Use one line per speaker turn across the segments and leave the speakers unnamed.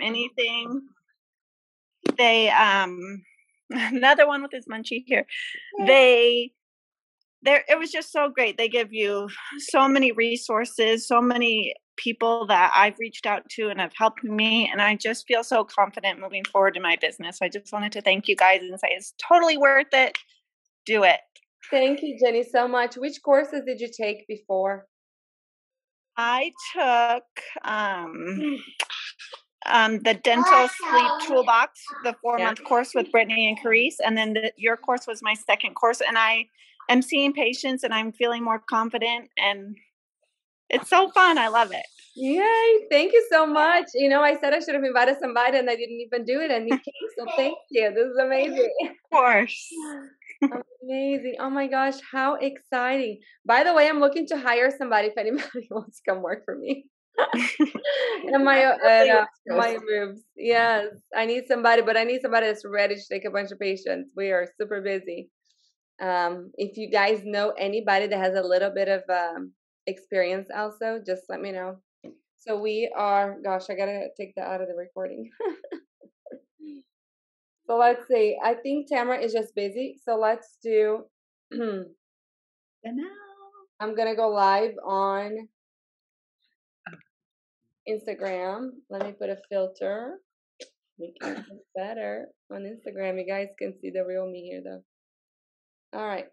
from anything. They um another one with his munchie here. They there it was just so great. They give you so many resources, so many people that I've reached out to and have helped me and I just feel so confident moving forward in my business. I just wanted to thank you guys and say it's totally worth it. Do it.
Thank you, Jenny, so much. Which courses did you take before?
I took um um, the dental sleep toolbox, the four month yeah. course with Brittany and Carice, and then the, your course was my second course. And I am seeing patients, and I'm feeling more confident, and it's so fun. I love it.
Yay! Thank you so much. You know, I said I should have invited somebody, and I didn't even do it, and you came. So thank you. This is amazing.
Of course.
Amazing. Oh my gosh, how exciting. By the way, I'm looking to hire somebody if anybody wants to come work for me. and my uh, Myo Moves. Yes, I need somebody, but I need somebody that's ready to take a bunch of patients. We are super busy. Um, if you guys know anybody that has a little bit of um, experience, also just let me know. So we are. Gosh, I gotta take that out of the recording. so let's see. I think Tamara is just busy. So let's do. I'm gonna go live on Instagram. Let me put a filter. Make it better on Instagram. You guys can see the real me here, though. All right.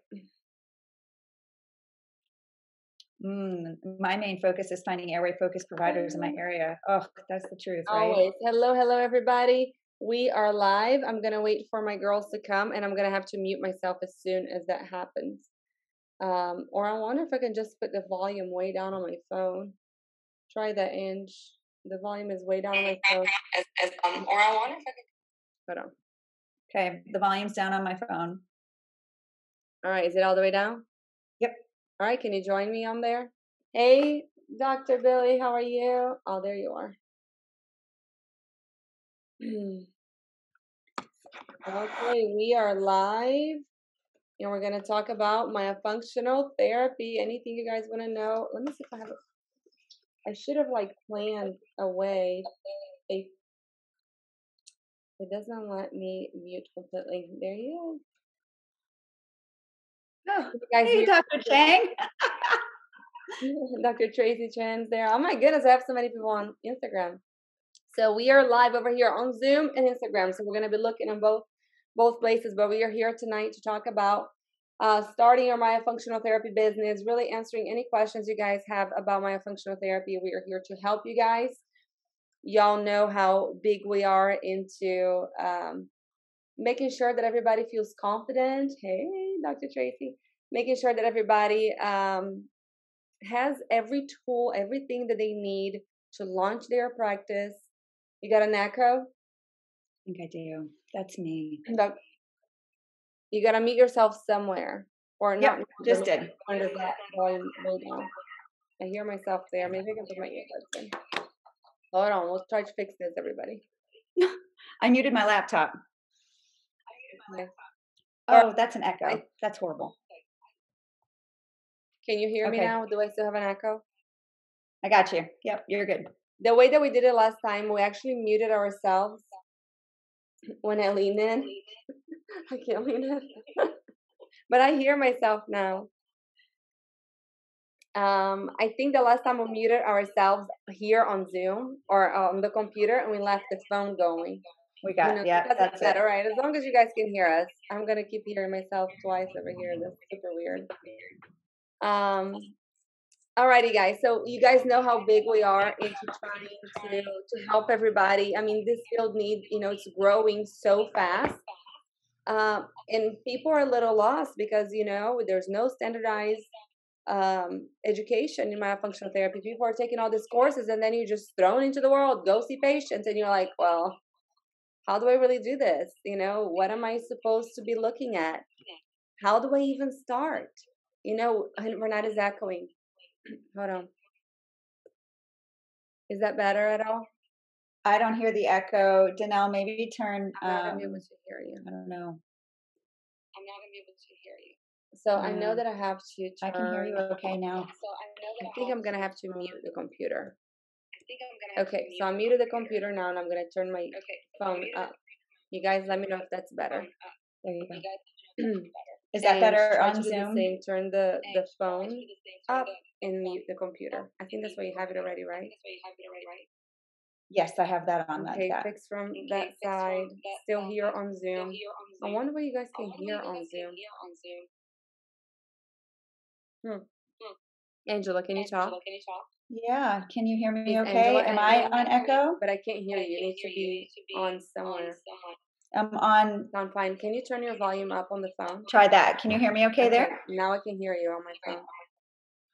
Mm, my main focus is finding airway focused providers in my area. Oh, that's the truth,
right? Always. Hello, hello, everybody. We are live. I'm going to wait for my girls to come and I'm going to have to mute myself as soon as that happens. Um, or I wonder if I can just put the volume way down on my phone. Try that inch. The volume is way down on my phone. As, as, um, or I wonder if I can. Hold on.
Okay, the volume's down on my phone.
All right, is it all the way down?
Yep.
All right, can you join me on there? Hey, Dr. Billy, how are you? Oh, there you are. okay, we are live and we're going to talk about myofunctional therapy. Anything you guys want to know? Let me see if I have it. I should have like planned a way. A, it doesn't let me mute completely. There you
go. Oh, guys hey, Dr. Chang.
Dr. Tracy Chan's there. Oh my goodness, I have so many people on Instagram. So we are live over here on Zoom and Instagram. So we're going to be looking on both both places, but we are here tonight to talk about uh, starting your myofunctional therapy business, really answering any questions you guys have about myofunctional therapy. We are here to help you guys. Y'all know how big we are into um, making sure that everybody feels confident. Hey, Dr. Tracy, making sure that everybody um, has every tool, everything that they need to launch their practice. You got an echo?
I think I do. That's me.
You gotta meet yourself somewhere, or
not. just did.
Under that volume way down. I hear myself there. Maybe I can put my earbuds in. Hold on, we'll try to fix this, everybody.
I muted my laptop. Oh, that's an echo. That's horrible.
Can you hear okay. me now? Do I still have an echo?
I got you. Yep, you're good.
The way that we did it last time, we actually muted ourselves when I leaned in. I can't lean it. but I hear myself now. Um, I think the last time we muted ourselves here on Zoom or on the computer and we left the phone going.
We got, you know, yeah, that's
better, right? As long as you guys can hear us. I'm gonna keep hearing myself twice over here. That's super weird. Um, Alrighty, guys. So you guys know how big we are into trying to to help everybody. I mean, this field needs, you know, it's growing so fast, um, and people are a little lost because you know there's no standardized um, education in myofunctional therapy. People are taking all these courses, and then you're just thrown into the world, go see patients, and you're like, well, how do I really do this? You know, what am I supposed to be looking at? How do I even start? You know, Renata is echoing Hold on. Is that better at all?
I don't hear the echo. Danelle, maybe turn.
I'm not gonna be able um, to hear you.
I don't know.
I'm not gonna be able to hear you. So I know that I have to. Turn,
I can hear you okay now.
So I know that I think I'm gonna have to mute the computer. I think I'm gonna. Okay, so I muted the computer now, and I'm gonna turn my phone up. You guys, let me know if that's better.
There you go. Is that better on
do the
Zoom?
same. Turn the the phone up and mute the computer. I think that's why you have it already, right? that's why you have it already, right?
Yes, I have that on like
Okay,
that.
fix from that side. Still here on Zoom. I wonder what you guys can hear on Zoom. Hmm. Angela, can you talk? Can you talk?
Yeah. Can you hear me
Is
okay?
Angela
Am I
Angela?
on echo?
But I can't hear you. You need to be on somewhere.
I'm on.
Sound fine. Can you turn your volume up on the phone?
Try that. Can you hear me okay there?
Now I can hear you on my phone.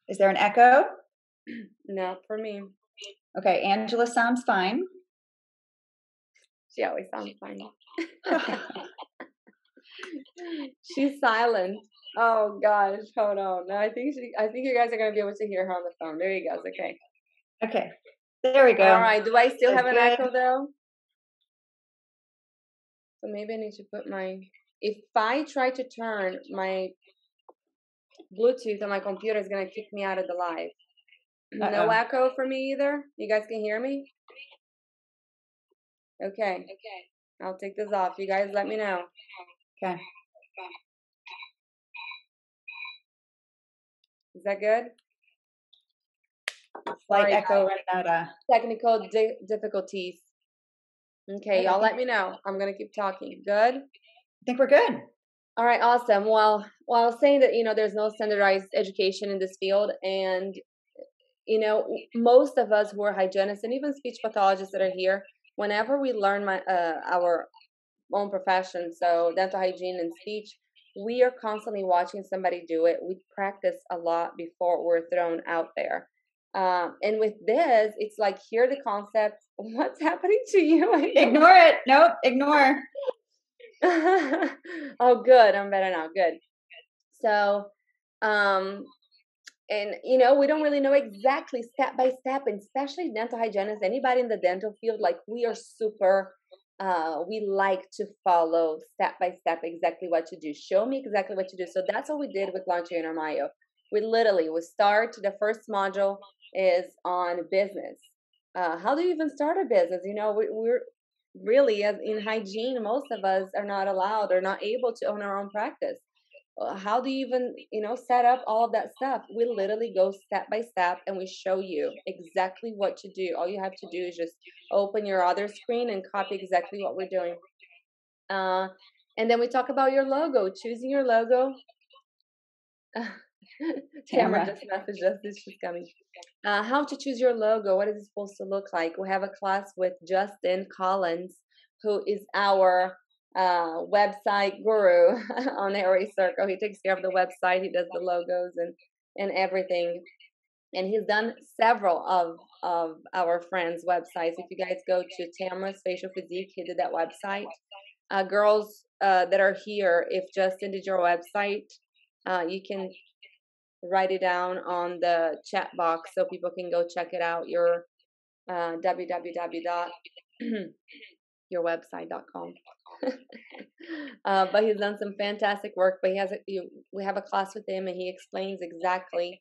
Is there an echo?
No, for me.
Okay, Angela sounds fine.
She always sounds fine. She's silent. Oh gosh, hold on. No, I think she. I think you guys are gonna be able to hear her on the phone. There you go. Okay.
Okay. There we go.
All right. Do I still
That's
have an
good.
echo though? So maybe I need to put my. If I try to turn my Bluetooth on my computer, is gonna kick me out of the live. No
Uh-oh.
echo for me either. You guys can hear me. Okay. Okay. I'll take this off. You guys, let me know.
Okay.
Is that good?
Slight
Sorry,
echo,
guys.
Renata.
Technical di- difficulties. Okay, y'all let me know. I'm gonna keep talking. Good.
I think we're good.
All right, awesome. Well, well, I was saying that you know there's no standardized education in this field, and you know most of us who are hygienists and even speech pathologists that are here, whenever we learn my uh, our own profession, so dental hygiene and speech, we are constantly watching somebody do it. We practice a lot before we're thrown out there. Um, and with this, it's like hear the concept. What's happening to you?
Ignore it. Nope. Ignore.
oh, good. I'm better now. Good. So, um, and you know, we don't really know exactly step by step, and especially dental hygienists, anybody in the dental field, like we are super. Uh, we like to follow step by step exactly what to do. Show me exactly what to do. So that's what we did with Launch Your Inner Myo. We literally we start the first module is on business. Uh, how do you even start a business? You know, we, we're really as in hygiene most of us are not allowed or not able to own our own practice how do you even you know set up all of that stuff? We literally go step by step and we show you exactly what to do. All you have to do is just open your other screen and copy exactly what we're doing. Uh, and then we talk about your logo choosing your logo. Tamara
Tamara.
just messaged us this she's coming uh, how to choose your logo what is it supposed to look like? We have a class with justin collins who is our uh, website guru on Airway Circle. He takes care of the website. He does the logos and and everything. And he's done several of of our friends' websites. If you guys go to Tamara's Facial Physique, he did that website. Uh, girls uh, that are here, if Justin did your website, uh, you can write it down on the chat box so people can go check it out. Your uh, www.yourwebsite.com. uh, but he's done some fantastic work. But he has a, you, we have a class with him, and he explains exactly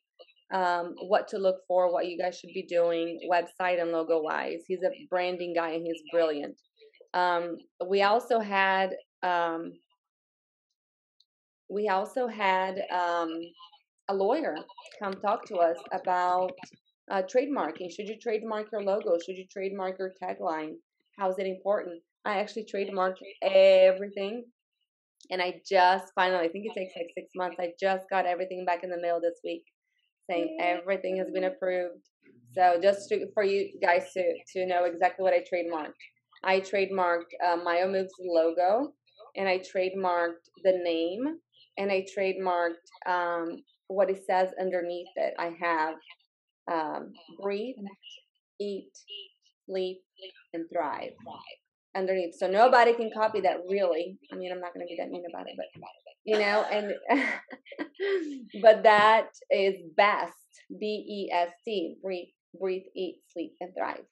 um, what to look for, what you guys should be doing, website and logo wise. He's a branding guy, and he's brilliant. Um, we also had um, we also had um, a lawyer come talk to us about uh, trademarking. Should you trademark your logo? Should you trademark your tagline? How is it important? I actually trademarked everything. And I just finally, I think it takes like six months. I just got everything back in the mail this week saying everything has been approved. So just to, for you guys to, to know exactly what I trademarked. I trademarked uh, Myo Moves logo and I trademarked the name and I trademarked um, what it says underneath it. I have um, breathe, eat, sleep, and thrive underneath. So nobody can copy that really. I mean, I'm not going to be that mean about it, but you know, and but that is best. B E S T. Breathe, breathe, eat, sleep, and thrive.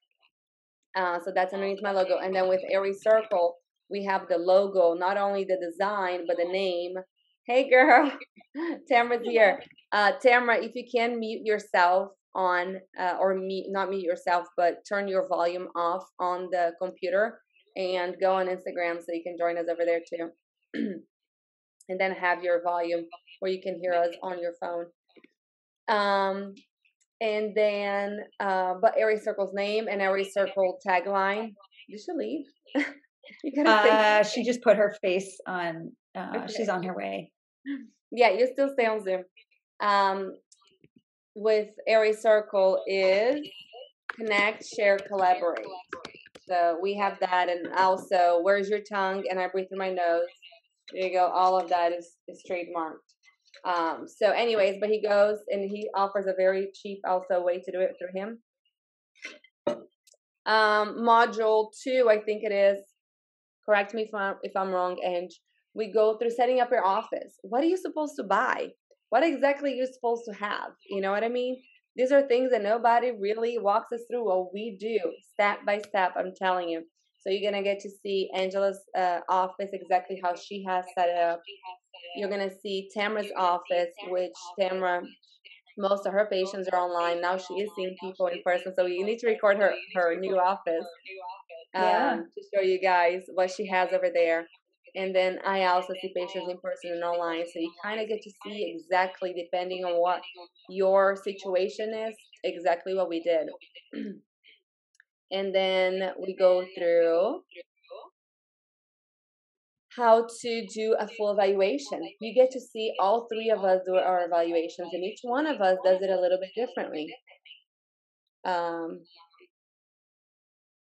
Uh, so that's underneath my logo. And then with every Circle, we have the logo, not only the design, but the name. Hey, girl. Tamara's here. Uh, Tamara, if you can mute yourself on uh, or mute not mute yourself but turn your volume off on the computer and go on instagram so you can join us over there too. And then have your volume where you can hear us on your phone. Um and then uh but Airway Circle's name and Airway Circle tagline. You should leave?
You gotta uh, she just put her face on uh, okay. she's on her way.
Yeah you still stay on zoom. Um with Airway Circle is connect, share, collaborate. So we have that, and also where's your tongue? And I breathe through my nose. There you go. All of that is is trademarked. Um, so, anyways, but he goes and he offers a very cheap also way to do it through him. Um, module two, I think it is. Correct me if I'm if I'm wrong, and we go through setting up your office. What are you supposed to buy? what exactly you're supposed to have. You know what I mean? These are things that nobody really walks us through. What we do step by step, I'm telling you. So you're gonna get to see Angela's uh, office exactly how she has set it up. You're gonna see Tamara's office, which Tamara, most of her patients are online now. She is seeing people in person, so you need to record her her new office um, to show you guys what she has over there. And then I also see patients in person and online. So you kind of get to see exactly, depending on what your situation is, exactly what we did. and then we go through how to do a full evaluation. You get to see all three of us do our evaluations, and each one of us does it a little bit differently. Um,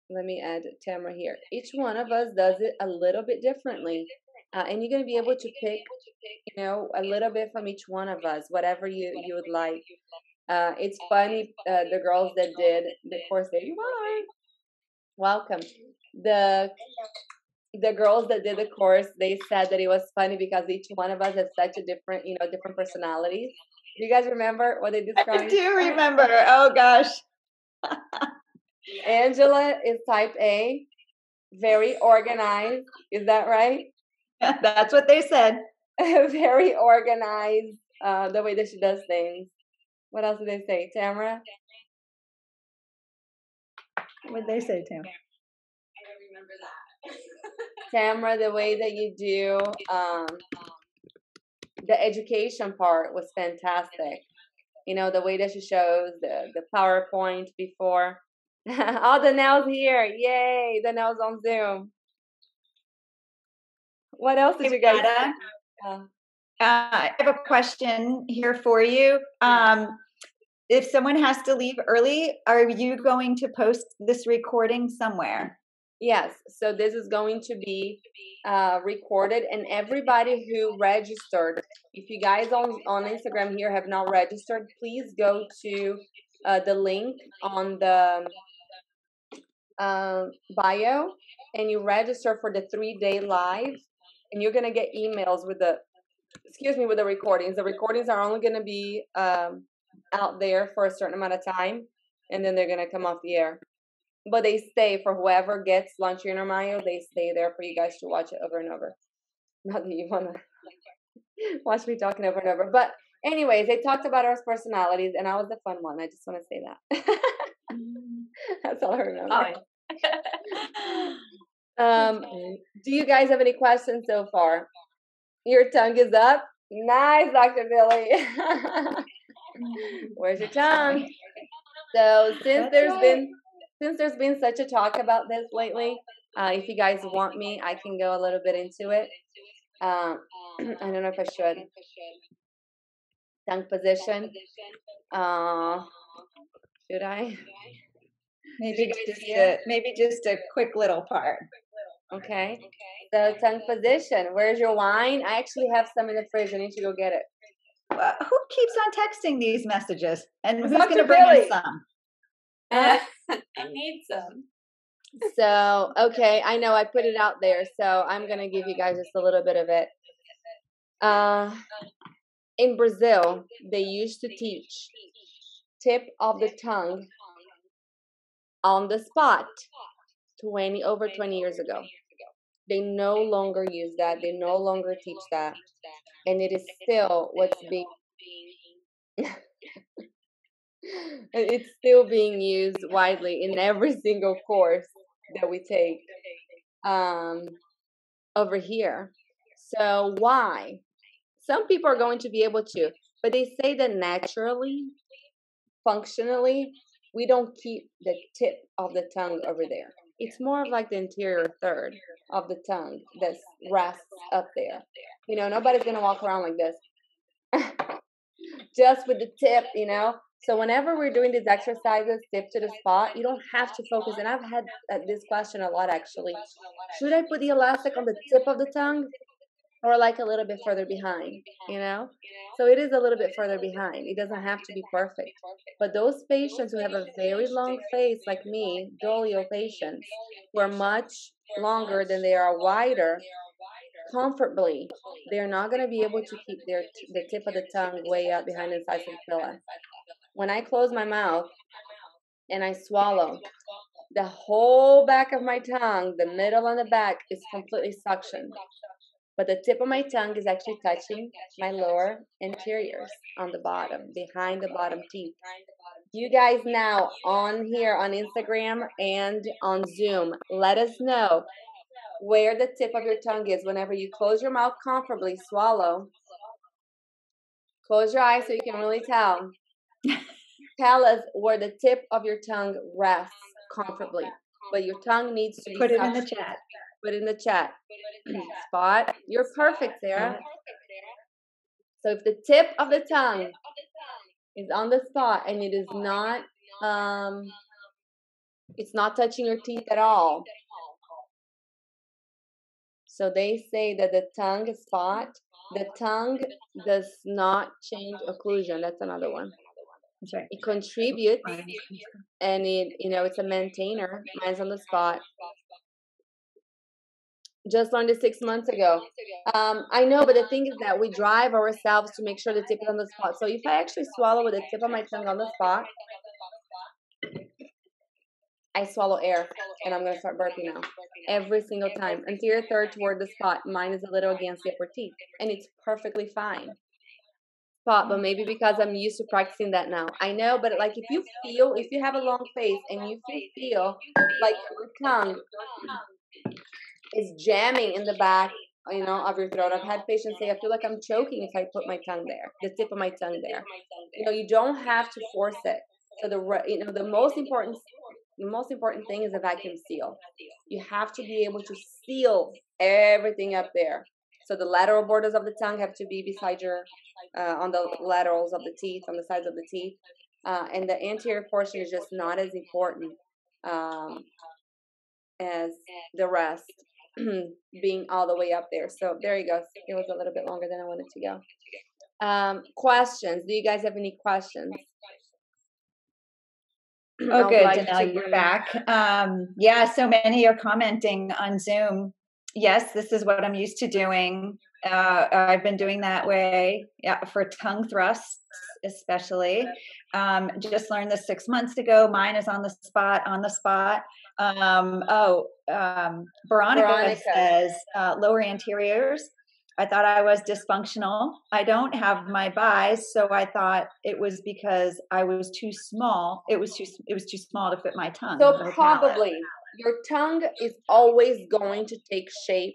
let me add Tamara here. Each one of us does it a little bit differently. Uh, and you're going to be able to pick, you know, a little bit from each one of us, whatever you, you would like. Uh, it's funny, uh, the girls that did the course, there you are. Welcome. The the girls that did the course, they said that it was funny because each one of us has such a different, you know, different personalities. Do you guys remember what they described?
I do remember. Oh gosh.
Angela is type A, very organized. Is that right?
That's what they said.
very organized, uh, the way that she does things. What else did they say? Tamara?
What did they say, Tam?
I don't remember that.
Tamara, the way that you do um, the education part was fantastic. You know, the way that she shows the, the PowerPoint before All the nails here. Yay. The nails on Zoom. What else did you guys
uh, uh, I have a question here for you. Um, if someone has to leave early, are you going to post this recording somewhere?
Yes. So this is going to be uh, recorded, and everybody who registered, if you guys on on Instagram here have not registered, please go to uh, the link on the um, bio and you register for the three day live and you're going to get emails with the excuse me with the recordings. The recordings are only going to be um, out there for a certain amount of time and then they're going to come off the air. But they stay for whoever gets lunch in Mayo, they stay there for you guys to watch it over and over. Not that you want to watch me talking over and over. But anyways they talked about our personalities and i was the fun one. I just want to say that That's all I remember. um, do you guys have any questions so far? Your tongue is up. Nice, Dr. Billy. Where's your tongue? So since there's been since there's been such a talk about this lately, uh, if you guys want me, I can go a little bit into it. Um, I don't know if I should. Tongue position. Uh, should I?
Maybe just a, maybe just a quick little part.
Okay. So tongue position. Where's your wine? I actually have some in the fridge. I need to go get it.
Well, who keeps on texting these messages? And who's going to bring us some?
Uh, I need some.
So, okay, I know I put it out there, so I'm going to give you guys just a little bit of it. Uh, in Brazil, they used to teach tip of the tongue on the spot 20 over 20 years ago. They no longer use that. They no longer teach that. And it is still what's being it's still being used widely in every single course that we take um, over here. So why? Some people are going to be able to, but they say that naturally, functionally, we don't keep the tip of the tongue over there. It's more of like the anterior third of the tongue that rests up there. You know, nobody's gonna walk around like this. Just with the tip, you know. So whenever we're doing these exercises, tip to the spot, you don't have to focus. And I've had uh, this question a lot actually. Should I put the elastic on the tip of the tongue or like a little bit further behind, you know? So it is a little bit further behind. It doesn't have to be perfect. But those patients who have a very long face, like me, dolicho patients, who are much longer than they are wider, comfortably, they're not going to be able to keep their the tip of the tongue way out behind the the pillow. When I close my mouth and I swallow, the whole back of my tongue, the middle and the back, is completely suctioned but the tip of my tongue is actually touching my lower anteriors on the bottom, behind the bottom teeth. You guys now on here on Instagram and on Zoom, let us know where the tip of your tongue is whenever you close your mouth comfortably, swallow. Close your eyes so you can really tell. tell us where the tip of your tongue rests comfortably, but your tongue needs to be
put it in the chat.
Put in the chat. Spot. You're perfect, Sarah. So if the tip of the tongue is on the spot and it is not um it's not touching your teeth at all. So they say that the tongue spot, the tongue does not change occlusion. That's another one. It contributes and it, you know, it's a maintainer. Mine's on the spot just learned it six months ago. Um, I know, but the thing is that we drive ourselves to make sure the tip is on the spot. So if I actually swallow with the tip of my tongue on the spot, I swallow air and I'm gonna start burping now. Every single time. Anterior third toward the spot. Mine is a little against the upper teeth. And it's perfectly fine. Spot, but maybe because I'm used to practicing that now. I know, but like if you feel, if you have a long face and you feel like your tongue is jamming in the back, you know, of your throat. I've had patients say, I feel like I'm choking if I put my tongue there, the tip of my tongue there. You know, you don't have to force it. So the you know the most important the most important thing is a vacuum seal. You have to be able to seal everything up there. So the lateral borders of the tongue have to be beside your uh, on the laterals of the teeth, on the sides of the teeth, uh, and the anterior portion is just not as important um, as the rest. being all the way up there. So there you go. It was a little bit longer than I wanted to go. Um, questions? Do you guys have any questions?
Oh, good, like Danelle, you're back. Um, yeah, so many are commenting on Zoom. Yes, this is what I'm used to doing. Uh, I've been doing that way yeah, for tongue thrusts, especially. Um, just learned this six months ago. Mine is on the spot, on the spot. Um, oh, um, Veronica, Veronica. says uh, lower anteriors. I thought I was dysfunctional. I don't have my bis, so I thought it was because I was too small. It was too it was too small to fit my tongue.
So probably your tongue is always going to take shape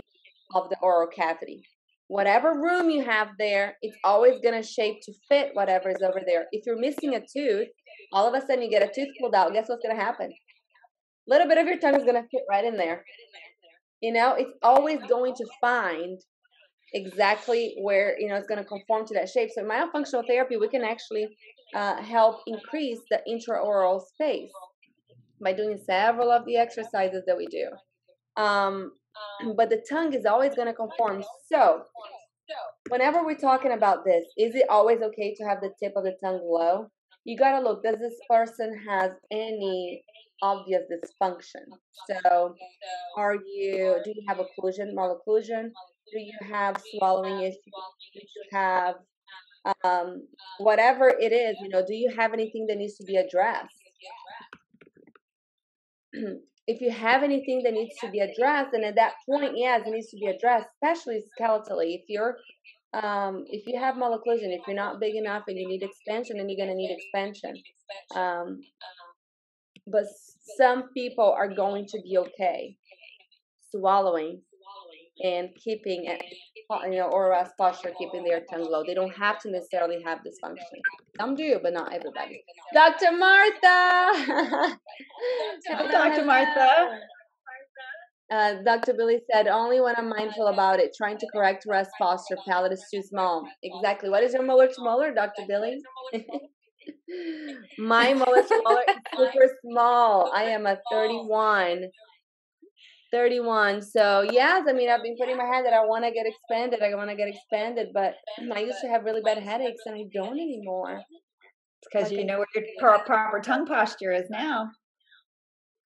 of the oral cavity. Whatever room you have there, it's always going to shape to fit whatever is over there. If you're missing a tooth, all of a sudden you get a tooth pulled out, guess what's going to happen? Little bit of your tongue is going to fit right in there. You know, it's always going to find exactly where, you know, it's going to conform to that shape. So in myofunctional therapy, we can actually uh, help increase the intraoral space by doing several of the exercises that we do. Um, but the tongue is always going to conform. So whenever we're talking about this, is it always okay to have the tip of the tongue low? You got to look, does this person has any obvious dysfunction. So, are you, do you have occlusion, malocclusion? Do you have swallowing issues? Do you have um, whatever it is, you know, do you have anything that needs to be addressed? if you have anything that needs to be addressed, and at that point, yes, it needs to be addressed, especially skeletally. If you're um, if you have malocclusion, if you're not big enough and you need expansion, then you're gonna need expansion. Um, but some people are going to be okay swallowing and keeping it, you know, or as posture, keeping their tongue low. They don't have to necessarily have dysfunction. Some do, but not everybody. Dr. Martha.
Dr. Martha.
Uh, Dr. Billy said, only when I'm mindful about it, trying to correct rest posture, palate is too small. Exactly. What is your molar to molar, Dr. Billy? My molar is super small. I am a 31. 31. So, yes, I mean, I've been putting my head that I want to get expanded. I want to get expanded, but I used to have really bad headaches and I don't anymore.
It's because you know where your proper tongue posture is now.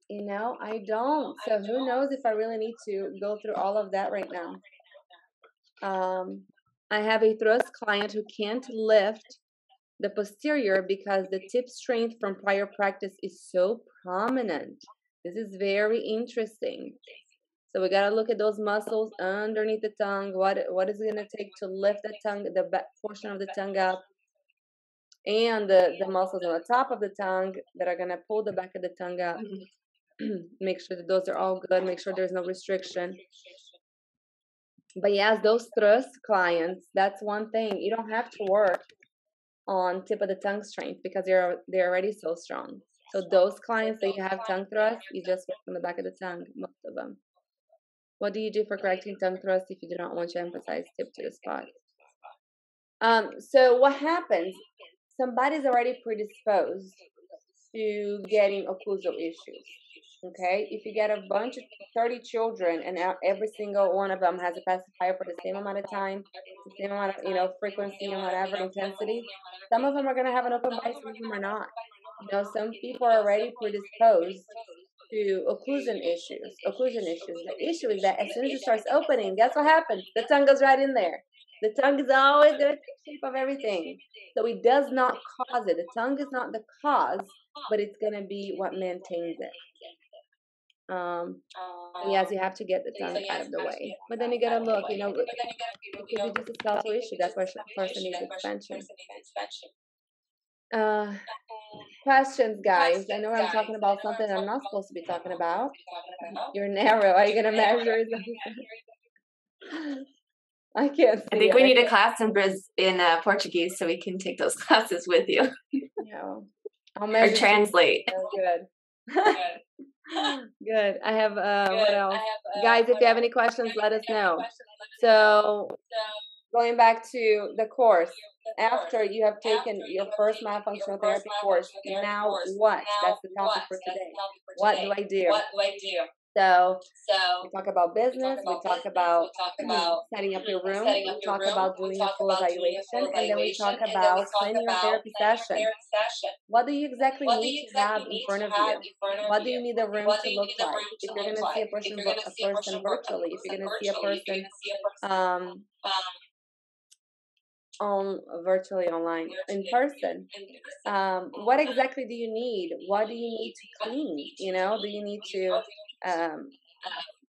You know, I don't. So who knows if I really need to go through all of that right now. Um, I have a thrust client who can't lift the posterior because the tip strength from prior practice is so prominent. This is very interesting. So we gotta look at those muscles underneath the tongue. What what is it gonna take to lift the tongue, the back portion of the tongue up, and the the muscles on the top of the tongue that are gonna pull the back of the tongue up. Mm-hmm. make sure that those are all good. Make sure there's no restriction. But yes, those thrust clients, that's one thing. You don't have to work on tip of the tongue strength because they're they're already so strong. So those clients that you have tongue thrust, you just work on the back of the tongue, most of them. What do you do for correcting tongue thrust if you do not want to emphasize tip to the spot? Um, so what happens? Somebody's already predisposed to getting occlusal issues. Okay, if you get a bunch of 30 children and every single one of them has a pacifier for the same amount of time, the same amount of you know frequency and whatever intensity, some of them are going to have an open bite, some of them are not. You know, some people are already predisposed to occlusion issues. Occlusion issues. The issue is that as soon as it starts opening, guess what happens? The tongue goes right in there. The tongue is always take shape of everything. So it does not cause it. The tongue is not the cause, but it's going to be what maintains it. Um, yes, you have to get the tongue out of the way. But then you gotta look, you know, because it's just a skeletal issue. That person, person needs expansion. Uh, questions, guys. I know I'm talking about something I'm not supposed to be talking about. You're narrow. Are you gonna measure? I can't.
I think we need a class in Bris in uh, Portuguese so we can take those classes with you.
Yeah.
I'll measure. Or translate.
Oh, good. Good. I have uh Good. what else? Have, uh, Guys, if you have any questions, let us know. So going back to the course, after you have taken your first myofunctional therapy course, now what? That's the topic for today. What do I do? What do I do? So, so we talk about business, we talk about, we talk about setting up your room, we talk about doing a full evaluation, and then we talk about planning your therapy session. What do you exactly need to have in front of you? What do you need the room to look like? If you're going to see a person, a person virtually, if you're going to see a person um, on virtually online in person. um, what exactly do you need? What do you need to clean? You know do you need to um,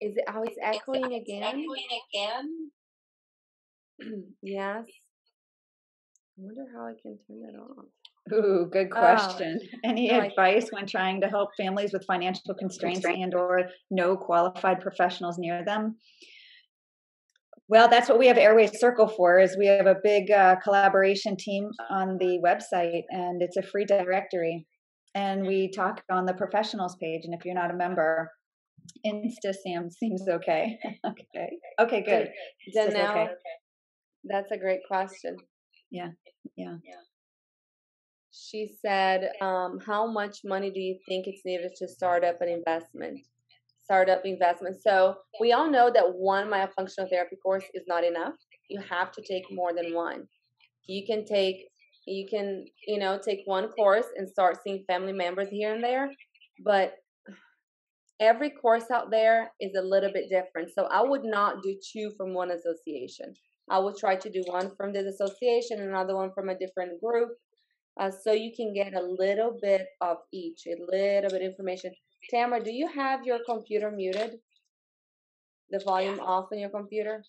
is it always echoing again?
Echoing again?
yes. I wonder how I can turn that off.
Ooh, good oh, question. Oh, Any no, advice when trying to help families with financial constraints and or no qualified professionals near them? Well, that's what we have Airway Circle for. Is we have a big uh, collaboration team on the website, and it's a free directory. And we talk on the professionals page. And if you're not a member, Insta Sam seems okay. okay. Okay, good.
Then now, okay. that's a great question.
Yeah. Yeah. yeah.
She said, um, how much money do you think it's needed to start up an investment? Startup investment. So we all know that one myofunctional therapy course is not enough. You have to take more than one. You can take you can, you know, take one course and start seeing family members here and there, but every course out there is a little bit different. So I would not do two from one association. I would try to do one from this association, another one from a different group, uh, so you can get a little bit of each, a little bit information. Tamara, do you have your computer muted? The volume off on your computer?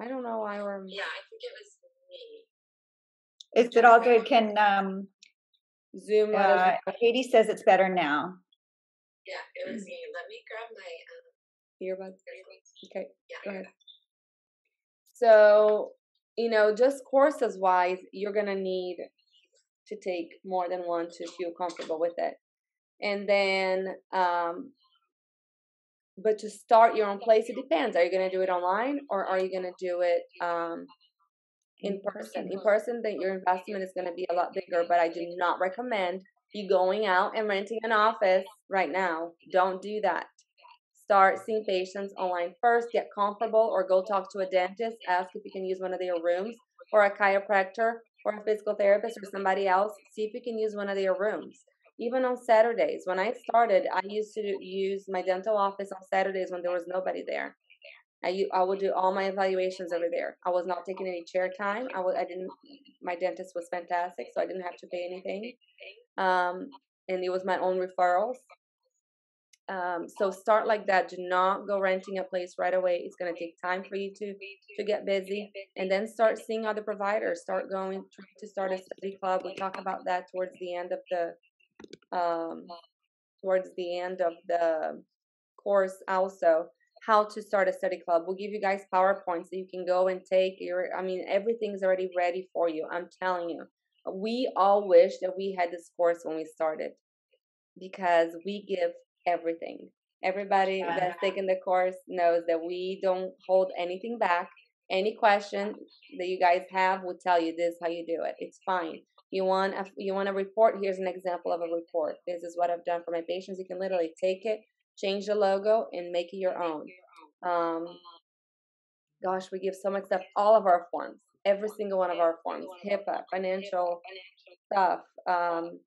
I don't know why we're.
Yeah, I think it was me.
Is it all good? Can um,
Zoom. let us
uh, Katie says it's better now.
Yeah, it was me. Let me grab my um,
earbuds.
earbuds.
Okay,
Yeah.
go ahead. So, you know, just courses wise, you're gonna need to take more than one to feel comfortable with it. And then, um, but to start your own place, it depends. Are you gonna do it online or are you gonna do it um, in person? In person, then your investment is gonna be a lot bigger. But I do not recommend you going out and renting an office right now. Don't do that start seeing patients online first, get comfortable, or go talk to a dentist, ask if you can use one of their rooms, or a chiropractor, or a physical therapist, or somebody else. See if you can use one of their rooms. Even on Saturdays, when I started, I used to use my dental office on Saturdays when there was nobody there. I, I would do all my evaluations over there. I was not taking any chair time. I didn't. My dentist was fantastic, so I didn't have to pay anything. Um, and it was my own referrals. Um, so start like that. Do not go renting a place right away. It's gonna take time for you to to get busy, and then start seeing other providers. Start going to start a study club. We talk about that towards the end of the um, towards the end of the course. Also, how to start a study club. We'll give you guys PowerPoints so you can go and take your. I mean, everything's already ready for you. I'm telling you. We all wish that we had this course when we started because we give everything. Everybody
Yeah.
that's taken the course knows that we don't hold anything back. Any question that you guys have, we'll tell you this is how you do it. It's fine. You want a you want a report? Here's an example of a report. This is what I've done for my patients. You can literally take it, change the logo, and make it your own. Um, gosh, we give so much stuff. All of our forms, every single one of our forms, HIPAA, financial stuff, um,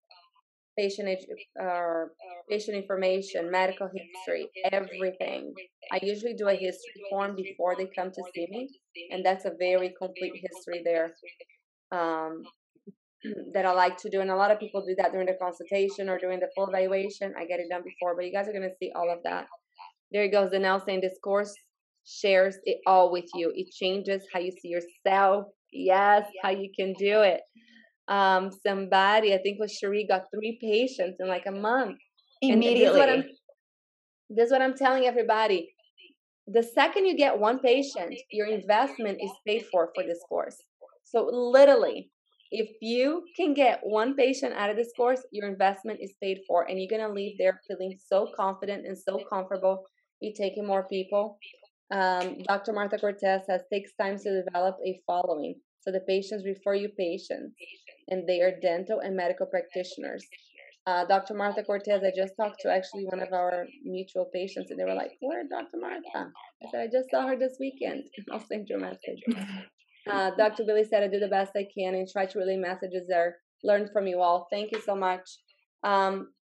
patient uh, patient information, medical history, everything. I usually do a history form before they come to see me, and that's a very complete history there. Um, that I like to do, and a lot of people do that during the consultation or during the full evaluation. I get it done before, but you guys are gonna see all of that. There he goes. Danelle saying this course shares it all with you. It changes how you see yourself. Yes, how you can do it. Um, somebody, I think was Cherie, got three patients in like a month. And this is what I'm-
Immediately.
This is what I'm telling everybody. The second you get one patient, your investment is paid for for this course. So literally, if you can get one patient out of this course, your investment is paid for, and you're gonna leave there feeling so confident and so comfortable. You're taking more people. Um, Dr. Martha Cortez says takes time to develop a following. So the patients refer you patients, and they are dental and medical practitioners uh, Dr. Martha Cortez, I just talked to actually one of our mutual patients, and they were like, "Where, Dr. Martha?" I said, "I just saw her this weekend." I'll send you a message. Uh, Dr. Billy said, "I do the best I can and try to relay messages there. Learn from you all. Thank you so much." Um,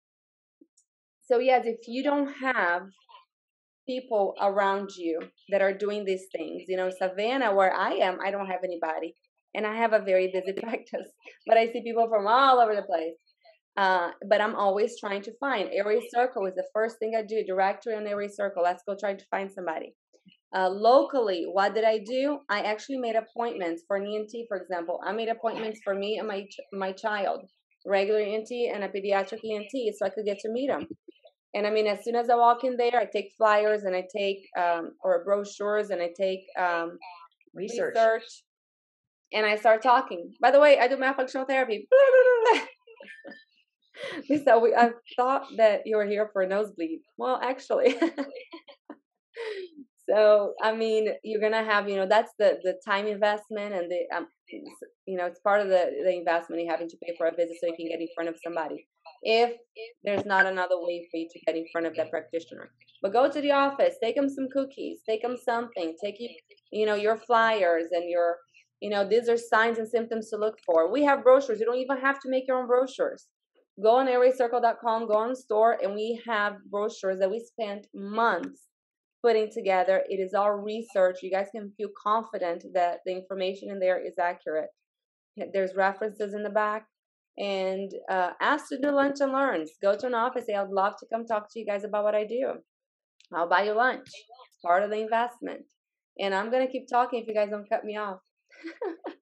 so yes, if you don't have people around you that are doing these things, you know, Savannah, where I am, I don't have anybody, and I have a very busy practice, but I see people from all over the place. Uh, but I'm always trying to find. Airway Circle is the first thing I do. Directory on Airway Circle. Let's go try to find somebody. Uh, locally, what did I do? I actually made appointments for an ENT, for example. I made appointments for me and my my child, regular ENT and a pediatric ENT, so I could get to meet them. And I mean, as soon as I walk in there, I take flyers and I take um, or brochures and I take um,
Research.
research, and I start talking. By the way, I do myofunctional therapy. so we, I thought that you were here for a nosebleed. Well, actually. so I mean, you're gonna have, you know, that's the the time investment and the, um, you know, it's part of the the investment you having to pay for a visit so you can get in front of somebody. If there's not another way for you to get in front of that practitioner, but go to the office, take them some cookies, take them something, take you, you know, your flyers and your, you know, these are signs and symptoms to look for. We have brochures. You don't even have to make your own brochures go on airwaycircle.com, go on store, and we have brochures that we spent months putting together. It is all research. You guys can feel confident that the information in there is accurate. There's references in the back. And uh, ask to do lunch and learns. Go to an office. Say, I'd love to come talk to you guys about what I do. I'll buy you lunch. Part of the investment. and I'm gonna keep talking if you guys don't cut me off.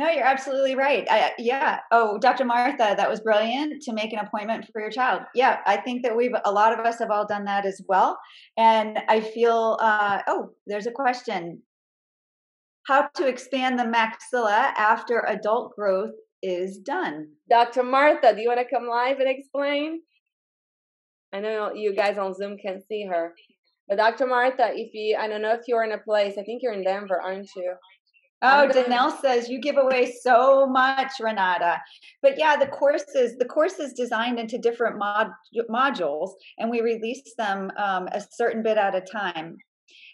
No, you're absolutely right. I, yeah. Oh, Dr. Martha, that was brilliant to make an appointment for your child. Yeah, I think that we've a lot of us have all done that as well. And I feel. Uh, oh, there's a question. How to expand the maxilla after adult growth is done?
Dr. Martha, do you want to come live and explain? I know you guys on Zoom can't see her, but Dr. Martha, if you, I don't know if you're in a place. I think you're in Denver, aren't you?
Oh, Danelle says you give away so much, Renata. But yeah, the courses the course is designed into different mod, modules, and we release them um, a certain bit at a time.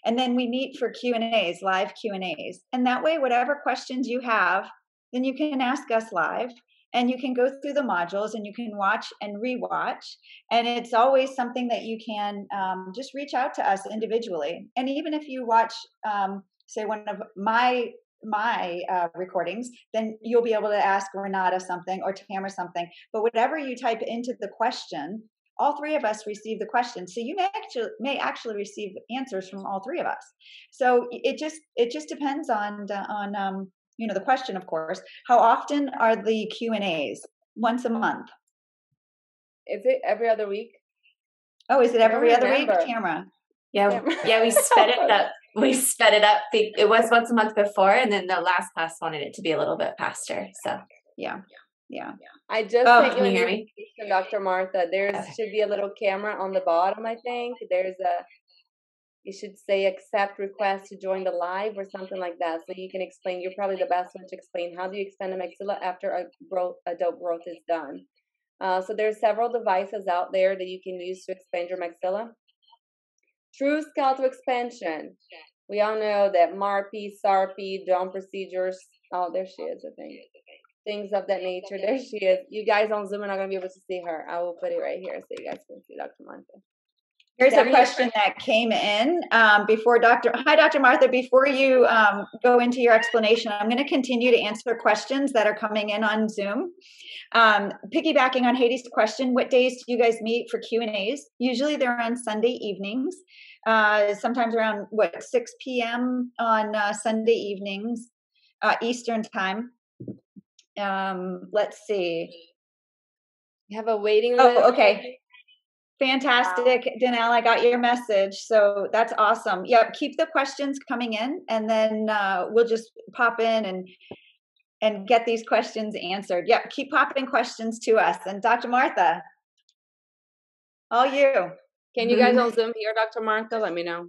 And then we meet for Q and A's, live Q and A's, and that way, whatever questions you have, then you can ask us live, and you can go through the modules, and you can watch and rewatch. And it's always something that you can um, just reach out to us individually. And even if you watch. Um, say one of my my uh, recordings, then you'll be able to ask Renata something or Tamara something. But whatever you type into the question, all three of us receive the question. So you may actually may actually receive answers from all three of us. So it just it just depends on on um, you know the question, of course. How often are the Q and A's? Once a month.
Is it every other week?
Oh, is it every other week, Tamara?
Yeah, yeah, we sped it up we sped it up. It was once a month before, and then the last class wanted it to be a little bit faster. So
yeah, yeah. Yeah.
I just
oh,
sent
you an invitation,
Dr. Martha. There okay. should be a little camera on the bottom. I think there's a. You should say accept request to join the live or something like that, so you can explain. You're probably the best one to explain how do you expand a maxilla after a growth, adult growth is done. Uh, so there's several devices out there that you can use to expand your maxilla. True skeletal expansion. We all know that MARPE, SARPE, DOME procedures. Oh, there she is, I think. Things of that nature. There she is. You guys on Zoom are not going to be able to see her. I will put it right here so you guys can see Dr. Martha.
Here's a question that came in um, before Dr. Hi, Dr. Martha. Before you um, go into your explanation, I'm going to continue to answer questions that are coming in on Zoom. Um, piggybacking on Heidi's question, what days do you guys meet for Q and A's? Usually they're on Sunday evenings uh, sometimes around what 6 p.m. on uh, Sunday evenings, uh, Eastern time. Um, let's see.
You have a waiting.
Oh, okay. Fantastic, wow. Danelle. I got your message, so that's awesome. Yep, keep the questions coming in, and then uh, we'll just pop in and and get these questions answered. Yep, keep popping questions to us. And Dr. Martha, all you.
Can you guys mm-hmm. on Zoom hear Dr. Martha? Let me know.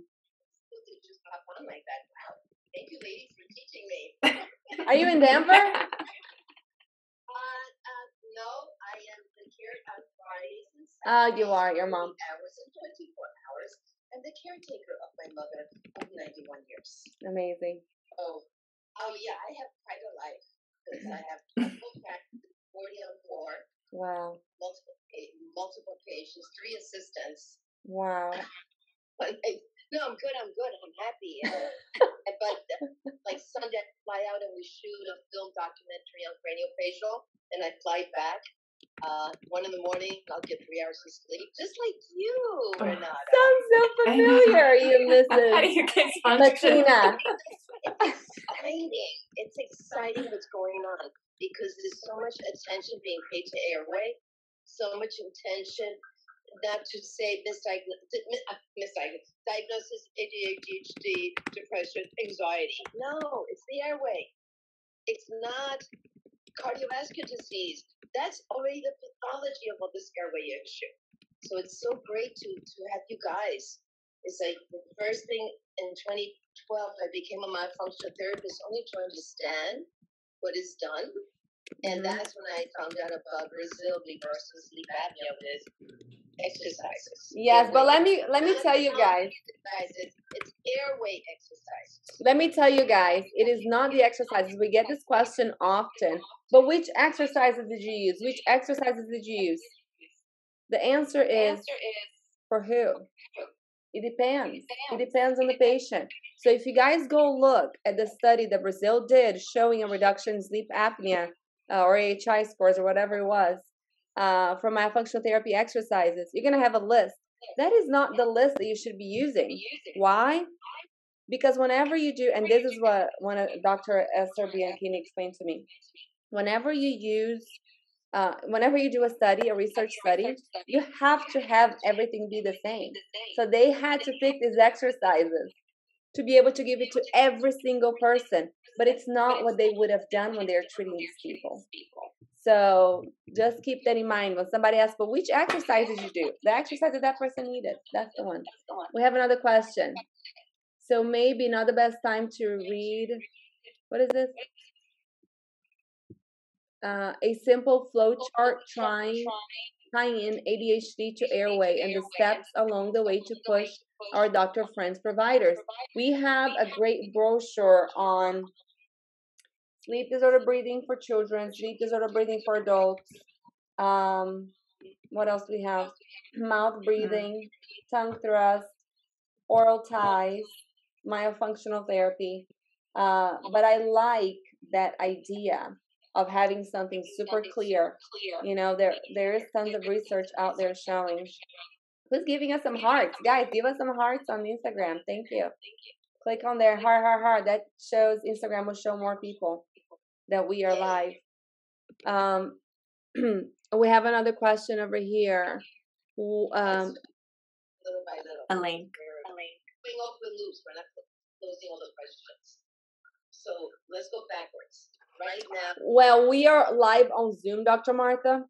Thank you, ladies, for teaching me.
Are you in Denver? uh,
uh, no, I am here on Fridays and
Saturdays. You are, your mom.
Hours and 24 hours, and the caretaker of my mother of 91 years.
Amazing.
Oh, oh yeah, I have quite a life because I have multiple practices, 40 on four.
Wow.
Multiple, multiple patients, three assistants,
Wow.
no, I'm good. I'm good. I'm happy. but like Sunday, I fly out and we shoot a film documentary on craniofacial, and I fly back. Uh, one in the morning, I'll get three hours of sleep, just like you, Renata.
Sounds so familiar, you Mrs.
How do you get Latina.
It's exciting. It's exciting what's going on because there's so much attention being paid to airway, so much attention not to say misdiagnosis, uh, misdiagnosis, diagnosis, ADHD, depression, anxiety. No, it's the airway. It's not cardiovascular disease. That's already the pathology of all this airway issue. So it's so great to to have you guys. It's like the first thing in 2012, I became a myofunctional therapist only to understand what is done. And mm-hmm. that's when I found out about Brazil versus sleep apnea exercises.
Yes, but let me let me tell you guys.
Exercises. It's airway exercises.
Let me tell you guys, it is not the exercises. We get this question often. But which exercises did you use? Which exercises did you use? The answer is, for who? It depends. It depends on the patient. So if you guys go look at the study that Brazil did showing a reduction in sleep apnea uh, or AHI scores or whatever it was, uh, from myofunctional therapy exercises, you're going to have a list that is not the list that you should be using. Why? Because whenever you do, and this is what one Dr. Esther Bianchini explained to me, whenever you use, uh, whenever you do a study, a research study, you have to have everything be the same. So they had to pick these exercises to be able to give it to every single person, but it's not what they would have done when they're treating these people. So just keep that in mind when somebody asks, but which exercises you do? The exercise that that person needed. That's the one. We have another question. So maybe not the best time to read. What is this? Uh, a simple flow chart trying tying in ADHD to airway and the steps along the way to push our doctor friends providers. We have a great brochure on sleep disorder breathing for children, sleep disorder breathing for adults. Um, what else do we have? Mouth breathing, tongue thrust, oral ties, myofunctional therapy. Uh, but I like that idea of having something super clear. You know, there there is tons of research out there showing. Who's giving us some hearts? Guys, give us some hearts on Instagram. Thank you. Click on there, heart, heart, heart. That shows Instagram will show more people that we are live. Um, we have another question over here. Um,
little by little.
Elaine.
Elaine. Going open loops. We're not closing all the questions. So let's go backwards. Right now,
well, we are live on Zoom, Dr. Martha.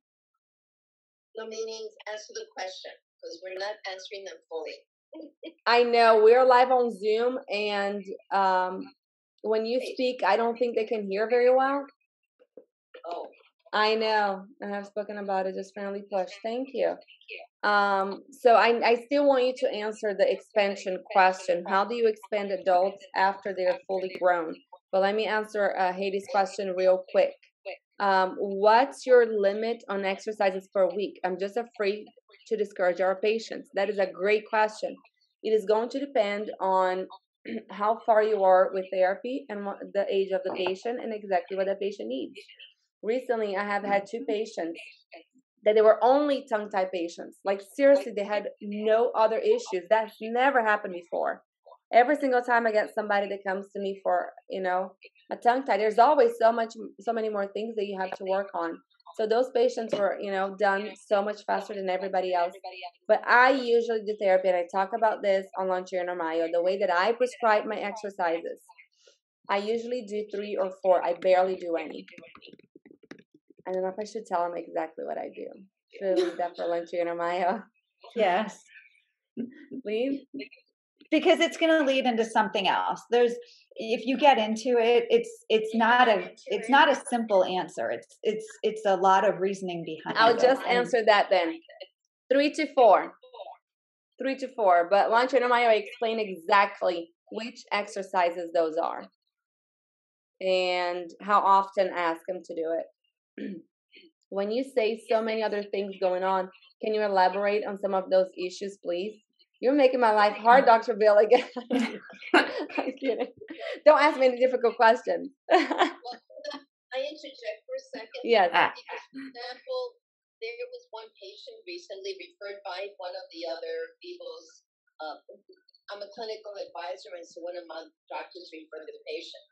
no meanings. Answer the question because we're not answering them fully.
I know we're live on Zoom, and um, when you speak, I don't think they can hear very well.
Oh,
I know. I have spoken about it. Just friendly push. Thank you. Um, so I, I still want you to answer the expansion question. How do you expand adults after they're fully grown? But let me answer uh, Hades' question real quick. Um, what's your limit on exercises per week? I'm just afraid to discourage our patients. That is a great question. It is going to depend on how far you are with therapy and what, the age of the patient and exactly what the patient needs. Recently, I have had two patients that they were only tongue tie patients. Like seriously, they had no other issues. That's never happened before. Every single time I get somebody that comes to me for, you know, a tongue tie, there's always so much, so many more things that you have to work on. So those patients were, you know, done so much faster than everybody else. But I usually do therapy, and I talk about this on Launch Your Inner Myo. The way that I prescribe my exercises, I usually do three or four. I barely do any. I don't know if I should tell them exactly what I do. Should I leave that for Launch Your Inner Myo?
Yes.
Leave?
Because it's going to lead into something else. There's if you get into it, it's it's not a it's not a simple answer. It's it's it's a lot of reasoning behind
I'll
it.
just
And-
answer that then. Three to four. Three to four. But Launch Your Inner Myo explain exactly which exercises those are and how often ask them to do it. when you say so many other things going on, can you elaborate on some of those issues, please? You're making my life hard, Dr. Bill. Again, I'm kidding. Don't ask me any difficult questions.
well, I interject for a second.
yes.
Ah.
Because, for example, there was one patient recently referred by one of the other people's. Uh, I'm a clinical advisor, and so one of my doctors referred the patient.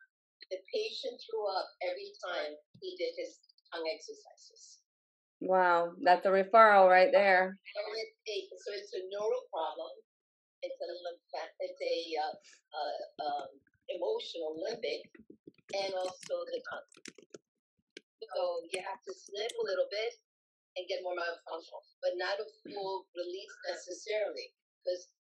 The patient threw up every time he did his tongue exercises.
Wow, that's a referral right there.
So it's a, neural problem. It's a it's a uh, uh, um, emotional limbic, and also the tongue. So you have to slip a little bit and get more myofunctional, but not a full release necessarily, because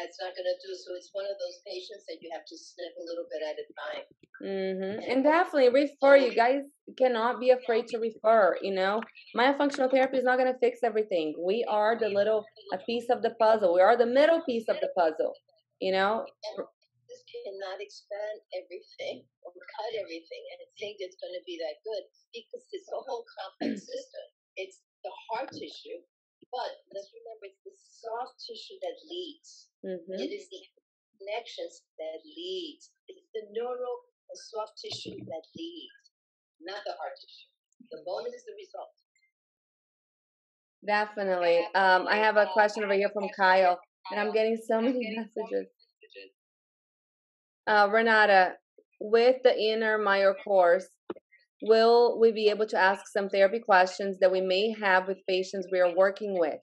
that's not going to do. So it's one of those patients that you have to snip a little bit at a time.
hmm And definitely refer. You guys cannot be afraid to refer. You know, myofunctional therapy is not going to fix everything. We are the little a piece of the puzzle. We are the middle piece of the puzzle. You know, And
This cannot expand everything or cut everything and think it's going to be that good because it's a whole complex system. It's the heart tissue, but let's remember it's the soft tissue that leads.
hmm
It is the connections that leads. It's the neural and soft tissue that leads, not the hard tissue. The bone is the result.
Definitely. Um, I have a question over here from Kyle, and I'm getting so many messages. Uh, Renata, with the inner Myo course, will we be able to ask some therapy questions that we may have with patients we are working with?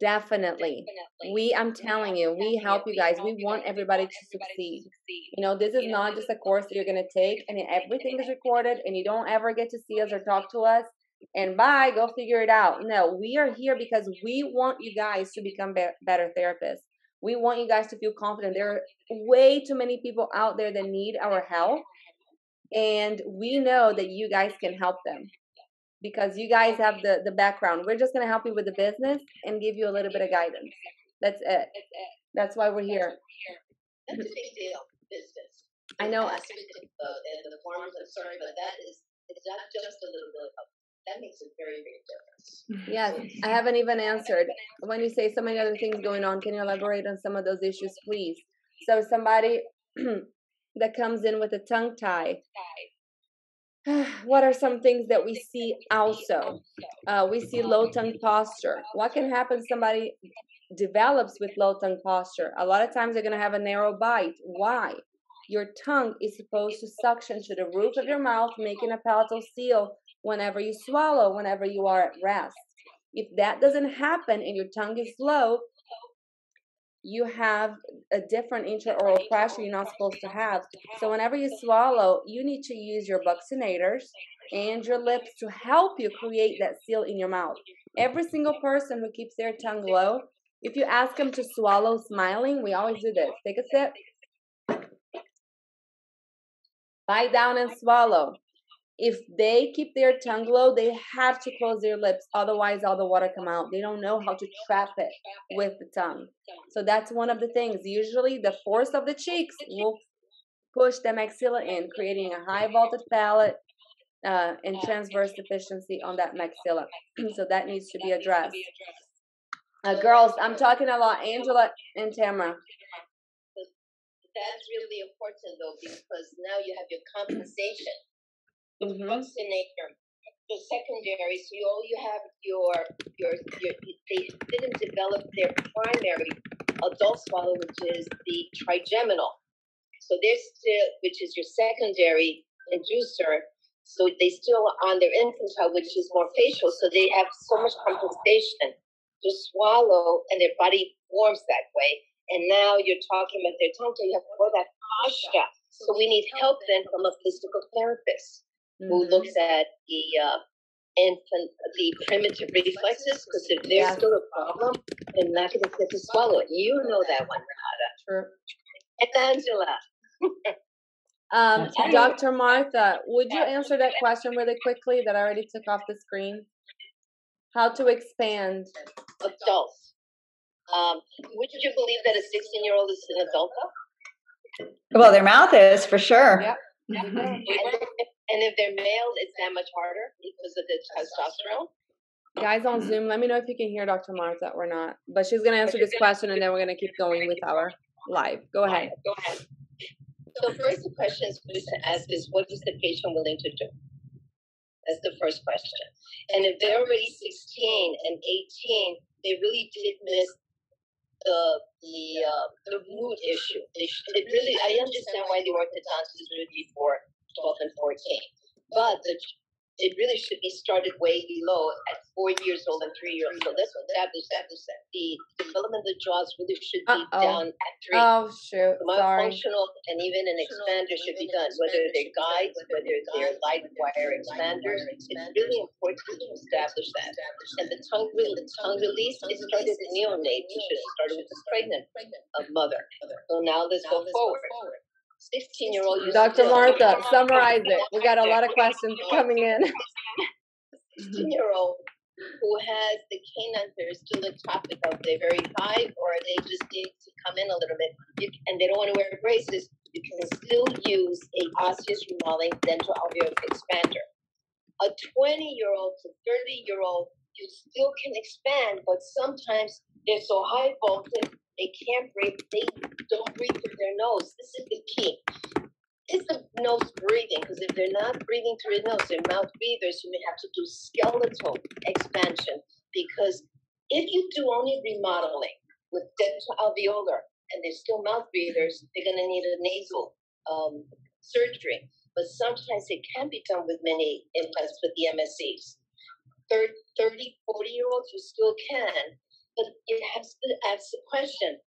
Definitely. We, I'm telling you, we help you guys. We want everybody to succeed. You know, this is not just a course that you're going to take and everything is recorded and you don't ever get to see us or talk to us and bye, go figure it out. No, we are here because we want you guys to become be- better therapists. We want you guys to feel confident. There are way too many people out there that need our help. And we know that you guys can help them because you guys have the, the background. We're just going to help you with the business and give you a little bit of guidance. That's it. That's why we're here.
That's a big deal, business.
I know.
The, and the farmers, I'm sorry, but that is, it's not just a little bit of, that makes a very big difference.
Yes, I haven't even answered. When you say so many other things going on, can you elaborate on some of those issues, please? So somebody that comes in with a tongue tie. what are some things that we see also? Uh, we see low tongue posture. What can happen? Somebody develops with low tongue posture. A lot of times they're going to have a narrow bite. Why? Your tongue is supposed to suction to the roof of your mouth, making a palatal seal whenever you swallow, whenever you are at rest. If that doesn't happen and your tongue is low, you have a different intraoral pressure you're not supposed to have. So whenever you swallow, you need to use your buccinators and your lips to help you create that seal in your mouth. Every single person who keeps their tongue low, if you ask them to swallow smiling, we always do this. Take a sip. Bite down and swallow if they keep their tongue low, they have to close their lips. Otherwise, all the water come out. They don't know how to trap it with the tongue. So that's one of the things. Usually, the force of the cheeks will push the maxilla in, creating a high vaulted palate uh, and transverse deficiency on that maxilla. so that needs to be addressed. Uh, girls, I'm talking a lot. Angela and Tamara.
That's really important though, because now you have your compensation
Mhm.
buccinator. The secondary, so you all you have your your your they didn't develop their primary adult swallow, which is the trigeminal. So they're still, which is your secondary inducer. So they still on their infantile, which is more facial. So they have so much compensation to swallow, and their body forms that way. And now you're talking about their tongue, so you have all that posture. So we need help then from a physical therapist who
Mhm.
looks at the uh, infant, the primitive reflexes, because if there's
Yes.
still a problem, they're not going to get to swallow it. You know that one, Renata.
True.
And Angela.
Um, Dr. Martha, would you answer that question really quickly that I already took off the screen? How to expand?
adults. Um, would you believe that a 16 year old is an adult? though?
Well, their mouth is for sure.
Yep.
And if, and if they're male, it's that much harder because of the testosterone.
Guys on Zoom, let me know if you can hear Dr. Martha or not. But she's going to answer this question and then we're going to keep going with our live. Go ahead.
Go ahead. So first, the question is to ask is what is the patient willing to do? That's the first question. And if they're already 16 and 18, they really did miss the the uh, the root issue. They it really, I understand why the orthodontist would be for 12 and 14, but the it really should be started way below at four years old and three years old. So let's establish that. The development of the jaws really should be
Uh-oh.
down at three.
Oh, shoot.
My
Sorry.
functional and even an expander should be done, whether they're guides, whether they're light wire expanders. It's really important to establish that. And the tongue, re- the tongue release, it started in neonate. You should have started with the pregnant uh, mother. So now let's go forward. 16 year old.
Dr. Martha, summarize it. We got a lot of questions coming in. Mm-hmm.
16 year old who has the canines that are still the topic of they're very high or they just need to come in a little bit and they don't want to wear braces, you can still use a osseous remodeling dental alveolar expander. A 20 year old to 30 year old, you still can expand, but sometimes they're so high vaulted they can't breathe, they don't breathe through their nose. This is the key is the nose breathing? Because if they're not breathing through the nose, they're mouth breathers, you may have to do skeletal expansion because If you do only remodeling with dental alveolar and they're still mouth breathers, they're going to need a nasal um, surgery. But sometimes it can be done with mini implants with the MSEs. 30, 30 40 year olds, you still can. But it has to ask the question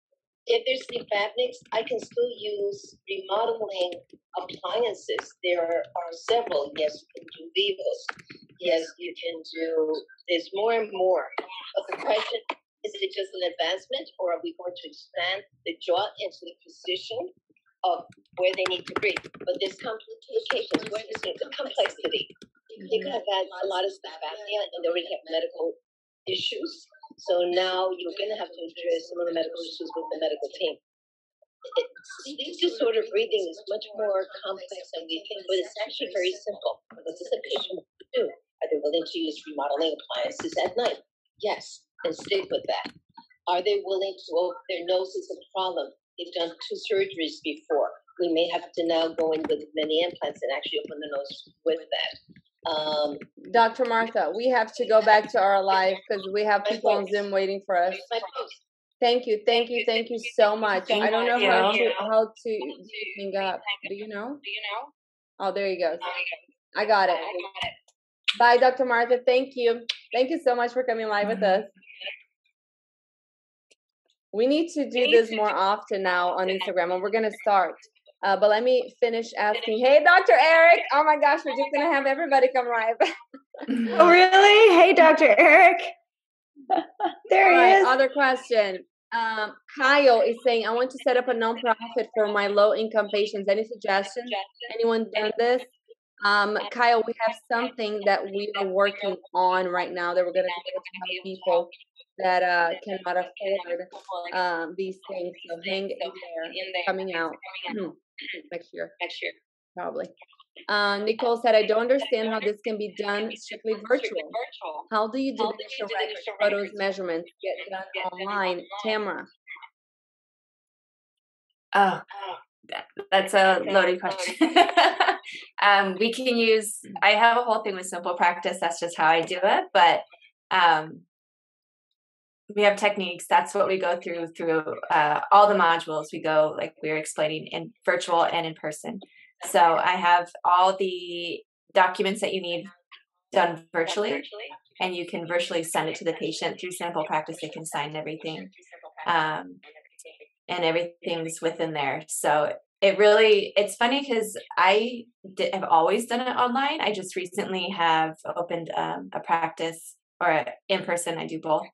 if there's nefapnics, I can still use remodeling appliances. There are several. Yes, you can do Vivos. Yes, you can do, there's more and more. But the question is it just an advancement or are we going to expand the jaw into the position of where they need to breathe? But there's complications, where there's the complexity. They could have had a lot of sleep apnea and they already have medical issues. So now you're going to have to address some of the medical issues with the medical team. Sleep disorder breathing is much more complex than we think, but it's actually very simple. What does a patient do? Are they willing to use remodeling appliances at night? Yes and stick with that? Are they willing to open their nose is a problem? They've done two surgeries before. We may have to now go in with mini implants and actually open the nose with that. Um,
Dr. Martha, we have to go back to our live because we have people on Zoom waiting for us. Thank you, thank you, thank you so much. I don't know how to how to hang up. Do you know? Do you know? Oh, there you go. I got it. Bye, Dr. Martha. Thank you. Thank you so much for coming live with us. We need to do this more often now on Instagram, and we're gonna start. Uh, but let me finish asking. Hey, Dr. Eric. Oh my gosh, we're just gonna have everybody come live.
oh really? Hey, Dr. Eric. there he right, is.
Other question. Um, Kyle is saying, I want to set up a nonprofit for my low income patients. Any suggestions? Anyone done this? Um, Kyle, we have something that we are working on right now that we're going to be able to help people that uh, cannot afford um, these things. So hang in there, coming out next year. Next year, probably. Uh, Nicole said, I don't understand how this can be done strictly virtual. How do you do the initial photos measurements get done online? Tamara.
Oh, that's a loaded question. um, we can use, I have a whole thing with SimplePractice. That's just how I do it. But um, we have techniques. That's what we go through through uh, all the modules. We go like we were explaining in virtual and in person. So i have all the documents that you need done virtually and you can virtually send it to the patient through SimplePractice. They can sign everything um, and everything's within there. So it really it's funny because i did, have always done it online. I just recently have opened um, a practice or in person. I do both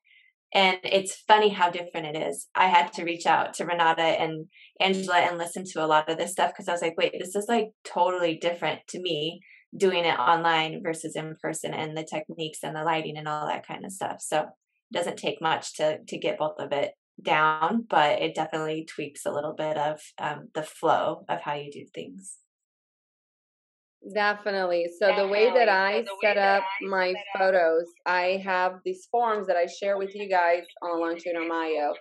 and it's funny how different it is. I had to reach out to Renata and Angela and listen to a lot of this stuff because I was like, wait, this is like totally different to me doing it online versus in person and the techniques and the lighting and all that kind of stuff. So it doesn't take much to to get both of it down, but it definitely tweaks a little bit of um, the flow of how you do things.
Definitely. So Definitely. the way that I so set up I my set photos, up. I have these forms that I share with you guys on Launch Your Inner Myo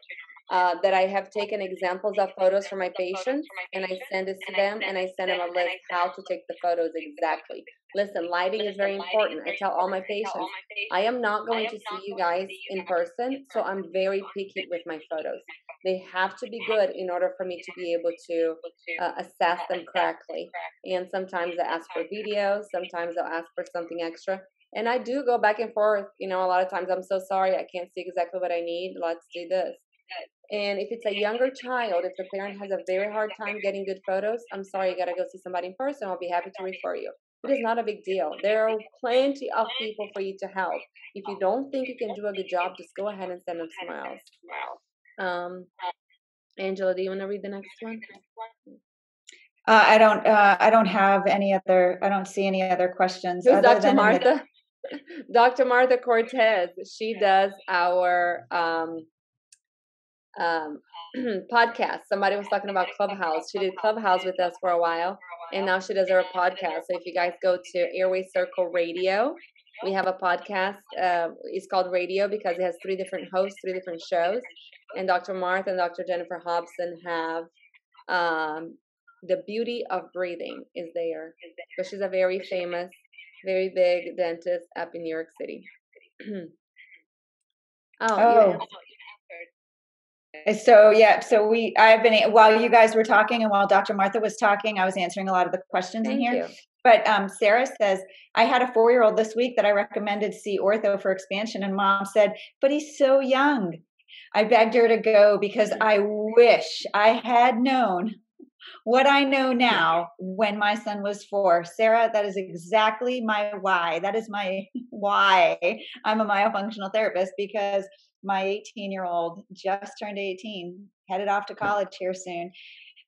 uh, that I have taken examples of photos for my patients and I send it to them and I send them a list how to take the photos exactly. Listen, lighting is very important. I tell all my patients, I am not going to see you guys in person, so I'm very picky with my photos. They have to be good in order for me to be able to uh, assess them correctly. And sometimes I ask for videos, sometimes I'll ask for something extra. And I do go back and forth. You know, a lot of times I'm so sorry, I can't see exactly what I need. Let's do this. And if it's a younger child, if the parent has a very hard time getting good photos, I'm sorry, you got to go see somebody in person. I'll be happy to refer you. It is not a big deal. There are plenty of people for you to help. If you don't think you can do a good job, just go ahead and send them smiles. Um, Angela, do you want to read the next one?
Uh, I don't. Uh, I don't have any other. I don't see any other questions.
Who's Dr. Martha? Dr. Martha Cortez. She does our um, um, podcast. Somebody was talking about Clubhouse. She did Clubhouse with us for a while, and now she does her podcast. So if you guys go to Airway Circle Radio, we have a podcast. Uh, it's called Radio because it has three different hosts, three different shows. And Dr. Martha and Dr. Jennifer Hobson have um, The Beauty of Breathing is there. So she's a very famous, very big dentist up in New York City. Oh,
Oh. So yeah, so we I've been while you guys were talking and while Dr. Martha was talking, I was answering a lot of the questions in here.
you.
But um, Sarah says, I had a four year old this week that I recommended see ortho for expansion, and mom said, but he's so young. I begged her to go because I wish I had known what I know now when my son was four. Sarah, that is exactly my why. That is my why I'm a myofunctional therapist because my 18 year old just turned 18, headed off to college here soon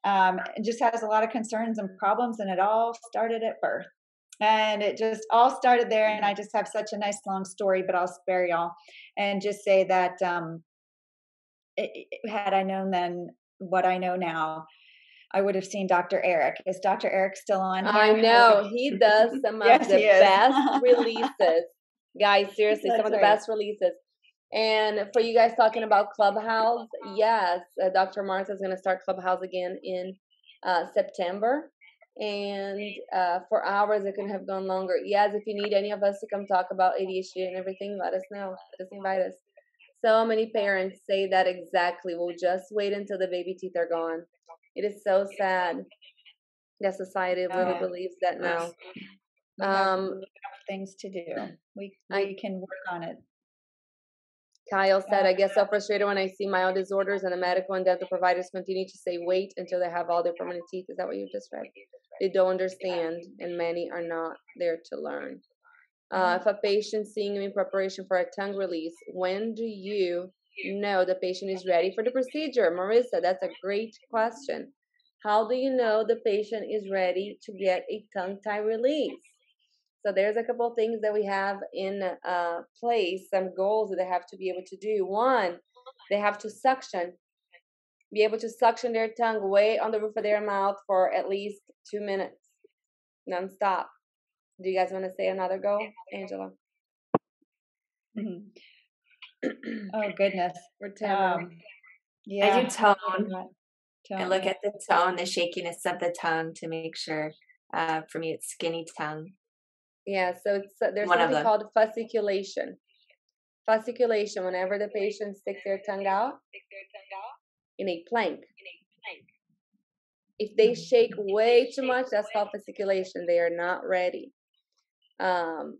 um, and just has a lot of concerns and problems. And it all started at birth. And it just all started there. And I just have such a nice long story, but I'll spare y'all and just say that um, it, had I known then what I know now, I would have seen Dr. Eric. Is Dr. Eric still on?
I know he does some of
Yes,
the best releases, guys. Seriously, some of the best releases. And for you guys talking about Clubhouse, yes, uh, Dr. Martha is going to start Clubhouse again in uh, September. And uh, for hours, it can have gone longer. Yes, if you need any of us to come talk about ADHD and everything, let us know. Just invite us. So many parents say that exactly. We'll just wait until the baby teeth are gone. It is so sad that society really believes that now.
We have
Um,
things to do. We
I-
we can work on it.
Kyle said, I get so frustrated when I see mild disorders and the medical and dental providers continue to say wait until they have all their permanent teeth. Is that what you just read? They don't understand, and many are not there to learn. Uh, if a patient seeing you in preparation for a tongue release, when do you know the patient is ready for the procedure? Marissa, that's a great question. How do you know the patient is ready to get a tongue tie release? So there's a couple of things that we have in uh, place, some goals that they have to be able to do. One, they have to suction, be able to suction their tongue way on the roof of their mouth for at least two minutes, nonstop. Do you guys want to say another goal, Angela
Mhm. oh goodness.
or Tamara?
Um, yeah.
I do tone. I look at the tone, the shakiness of the tongue to make sure. Uh, for me, it's skinny tongue.
Yeah, so it's uh, there's
One
something called fasciculation. Fasciculation, whenever the patient sticks their tongue out in a plank. If they shake way too much, that's called fasciculation. They are not ready. Um,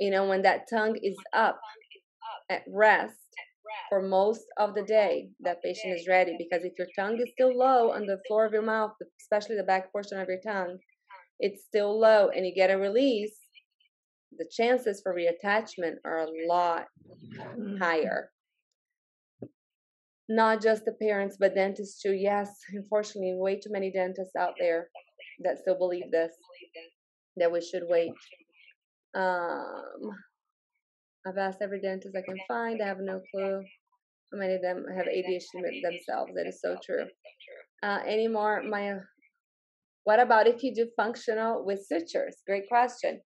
you know, when that tongue is up at rest for most of the day, that patient is ready. Because if your tongue is still low on the floor of your mouth, especially the back portion of your tongue, it's still low and you get a release, the chances for reattachment are a lot higher. Not just the parents, but dentists too. Yes, unfortunately, way too many dentists out there that still believe this, that we should wait. Um, I've asked every dentist I can find. I have no clue how many of them have ADHD themselves. That is so true. Uh, any more? My, what about if you do functional with sutures? Great question.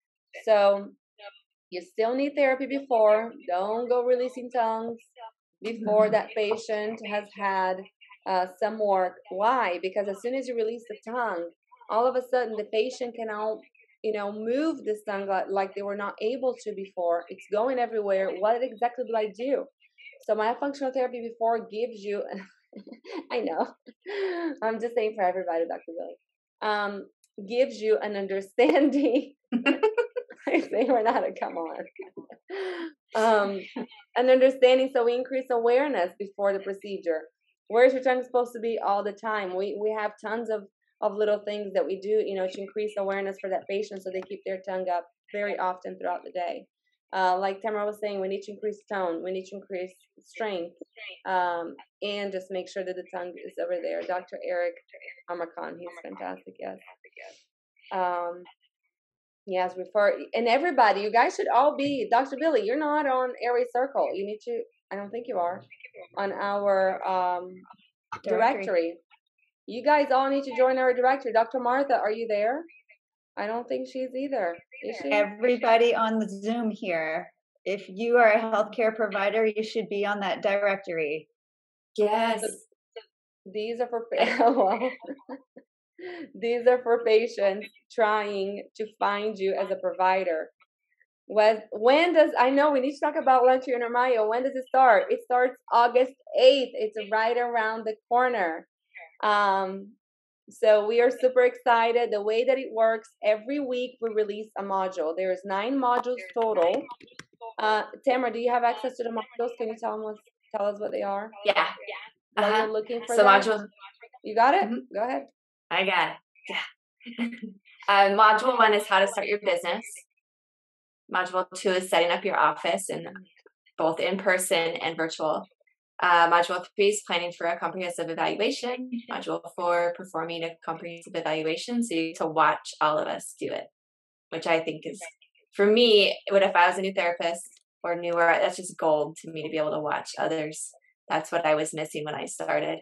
So you still need therapy before. Don't go releasing tongues before that patient has had uh, some work. Why? Because as soon as you release the tongue, all of a sudden the patient can now, you know, move this tongue like, they were not able to before. It's going everywhere. What exactly do I do? So myofunctional therapy before gives you, I know, I'm just saying for everybody, Dr. Billy, um, gives you an understanding. they were not a come on. Um, an understanding so we increase awareness before the procedure. Where is your tongue supposed to be all the time? We we have tons of of little things that we do, you know, to increase awareness for that patient so they keep their tongue up very often throughout the day. Uh, like Tamara was saying, we need to increase tone, we need to increase strength, um, and just make sure that the tongue is over there. Dr. Eric Amarkan, he's fantastic, yes. Um, yes, refer and everybody, you guys should all be Dr. Billy. You're not on Airway Circle. You need to. I don't think you are on our um,
Directory.
Directory. You guys all need to join our directory. Dr. Martha, are you there? I don't think she's either. Is she?
Everybody on the Zoom here, if you are a healthcare provider, you should be on that directory.
Yes.
These are for pa- well, these are for patients trying to find you as a provider. When when does I know we need to talk about Launch Your Inner Myo. When does it start? It starts August 8th. It's right around the corner. Um, so we are super excited. The way that it works, every week we release a module. There's nine modules total. Uh, Tamara, do you have access to the modules? Can you tell, us, tell us what they are?
Yeah.
While
Uh-huh.
you're looking for
So
that?
module,
You got it?
Mhm.
Go ahead.
I got it. Yeah. uh, module one is how to start your business. Module two is setting up your office and both in person and virtual. Uh, module three is planning for a comprehensive evaluation. Module four, performing a comprehensive evaluation. So you to watch all of us do it, which I think is, for me, what if I was a new therapist or newer, that's just gold to me to be able to watch others. That's what I was missing when I started.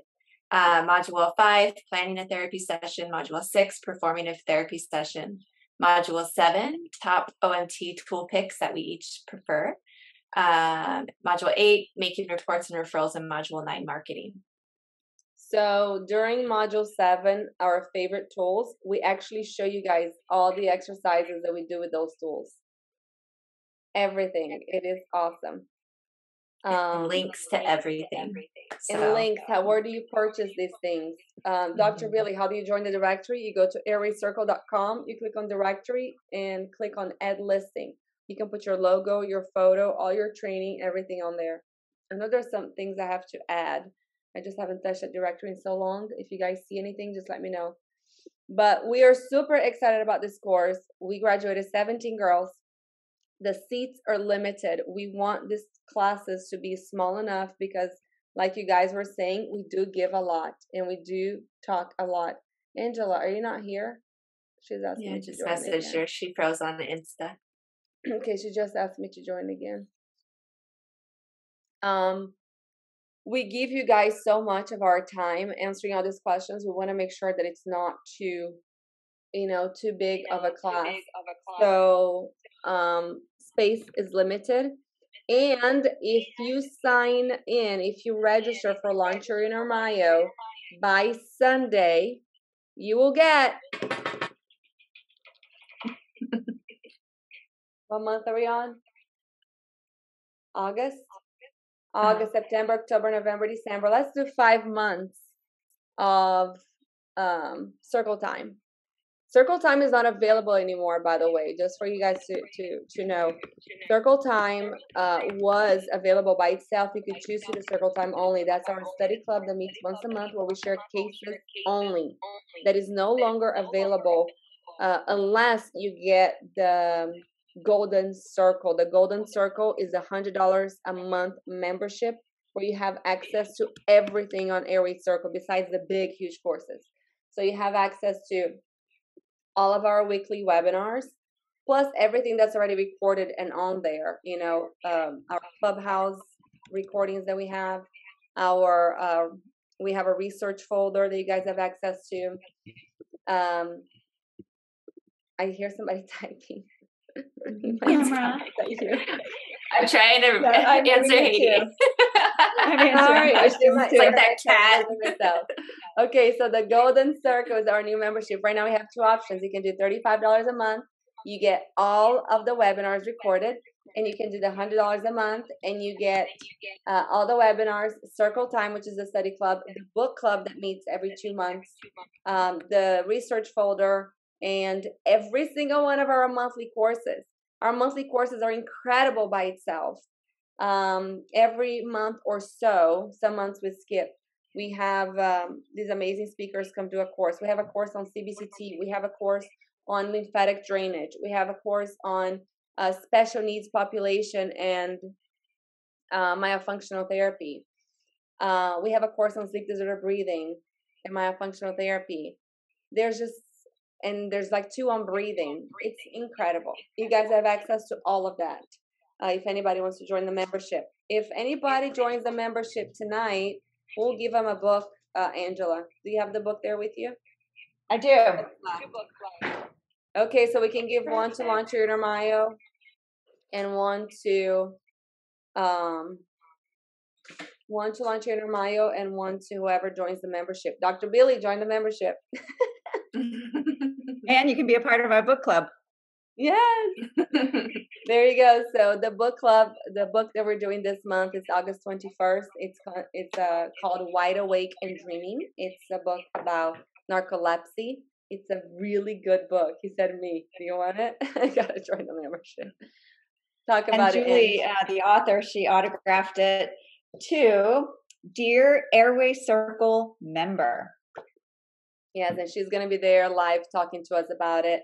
Uh, module five, planning a therapy session. Module six, performing a therapy session. Module seven, top OMT tool picks that we each prefer. Um, module eight, making reports and referrals, and module nine, marketing.
So during module seven, our favorite tools, we actually show you guys all the exercises that we do with those tools. Everything. It is awesome. Um,
links to everything.
and
So,
links. How where do you purchase these things? Um, Dr.
Mhm.
Billy, how do you join the directory? You go to airwaycircle.com, you click on directory and click on add listing. You can put your logo, your photo, all your training, everything on there. I know there's some things I have to add. I just haven't touched that directory in so long. If you guys see anything, just let me know. But we are super excited about this course. We graduated 17 girls. The seats are limited. We want these classes to be small enough because, like you guys were saying, we do give a lot and we do talk a lot. Angela, are you not here? She's asking
yeah, just message her. She froze on the Insta.
okay, she just asked me to join again. Um, we give you guys so much of our time answering all these questions. We want to make sure that it's not too, you know, too big of a class. So um, space is limited. And if you sign in, if you register for Launcher in Mayo by Sunday, you will get. What month are we on? August? August, September, October, November, December. Let's do five months of um, circle time. Circle time is not available anymore, by the way, just for you guys to to to know. Circle time uh, was available by itself. You could choose to do circle time only. That's our study club that meets once a month where we share cases only. That is no longer available uh, unless you get the golden circle. The golden circle is a hundred dollars a month membership where you have access to everything on Airway Circle besides the big, huge courses. So you have access to all of our weekly webinars, plus everything that's already recorded and on there. You know, um, our clubhouse recordings that we have, our uh, we have a research folder that you guys have access to. Um, I hear somebody typing.
Camera.
I'm trying to
Yeah, I'm
answer
it
Haiti.
I'm answering
Sorry, I
questions
do my-
too.
It's like that cat.
myself. Okay, so the Golden Circle is our new membership. Right now, we have two options. You can do thirty-five dollars a month. You get all of the webinars recorded, and you can do the hundred dollars a month, and you get uh, all the webinars. Circle Time, which is the study club, the book club that meets every two months, um, the research folder, and every single one of our monthly courses. Our monthly courses are incredible by itself um, every month or so, some months we skip. We have um, these amazing speakers come do a course. We have a course on CBCT. We have a course on lymphatic drainage. We have a course on uh, special needs population and uh, myofunctional therapy. Uh, we have a course on sleep disorder breathing and myofunctional therapy. There's just and there's like two on breathing. It's incredible. You guys have access to all of that uh, if anybody wants to join the membership. If anybody joins the membership tonight, we'll give them a book. Uh, Angela, do you have the book there with you?
I do.
Okay, so we can give one to Launch Your Inner Myo and one to um one to Launcher Mayo and one to whoever joins the membership. Dr. Billy, join the membership.
And you can be a part of our book club.
Yes. there you go. So the book club, the book that we're doing this month is August 21st. It's it's uh, called Wide Awake and Dreaming. It's a book about narcolepsy. It's a really good book. He said, "Me, do you want it? I gotta join the membership." Talk
And
about it.
Julie,
and-
uh, the author, she autographed it to Dear Airway Circle member.
Yes, and she's going to be there live talking to us about it.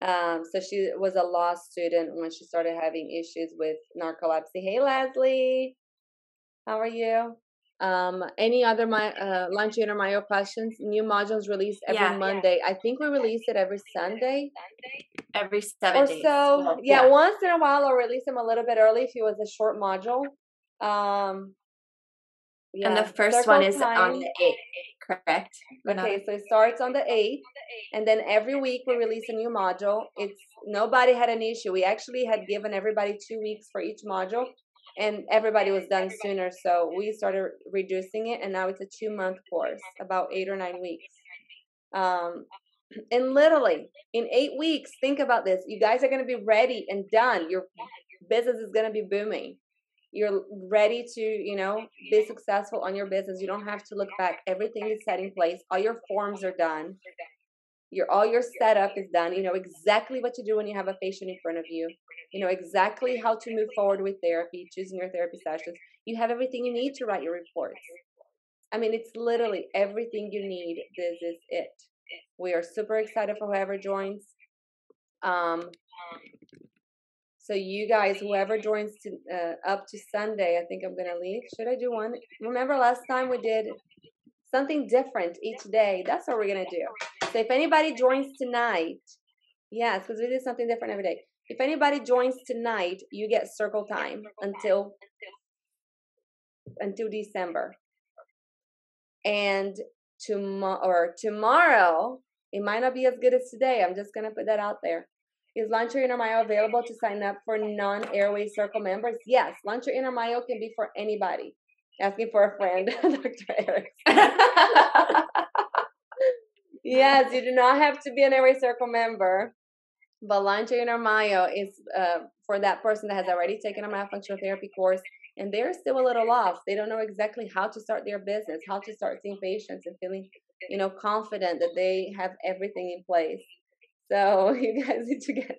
Um, so she was a law student when she started having issues with narcolepsy. Hey, Leslie, how are you? Um, any other my uh, lunch or Myo questions? New modules released every
Yeah.
Monday. I think we release it every Sunday
Every seven
or so.
Well,
yeah, once in a while I'll release them a little bit early if it was a short module. Um,
And the first
circle
one is
time.
on the eighth, correct?
Okay, so it starts on the 8th, and then every week we release a new module. It's nobody had an issue. We actually had given everybody two weeks for each module, and everybody was done sooner. So we started reducing it, and now it's a two month course, about eight or nine weeks. Um, and literally in eight weeks, think about this. You guys are going to be ready and done. Your business is going to be booming you're ready to you know be successful on your business. You don't have to look back. Everything is set in place. All your forms are done. Your all your setup is done. You know exactly what to do when you have a patient in front of you. You know exactly how to move forward with therapy choosing your therapy sessions. You have everything you need to write your reports. I mean it's literally everything you need. This is it. We are super excited for whoever joins. Um so you guys, whoever joins to uh, up to Sunday, I think I'm gonna leave. Should I do one? Remember last time we did something different each day. That's what we're gonna do. So if anybody joins tonight, yes, because we did something different every day. If anybody joins tonight, you get circle time until until December. And tomorrow or tomorrow, it might not be as good as today. I'm just gonna put that out there. Is Inner Myo available to sign up for non-Airway Circle members? Yes, Inner Myo can be for anybody. Asking for a friend, Dr. Eric. yes, you do not have to be an Airway Circle member, but Inner Myo is uh, for that person that has already taken a myofunctional therapy course and they're still a little lost. They don't know exactly how to start their business, how to start seeing patients and feeling, you know, confident that they have everything in place. So you guys need to get.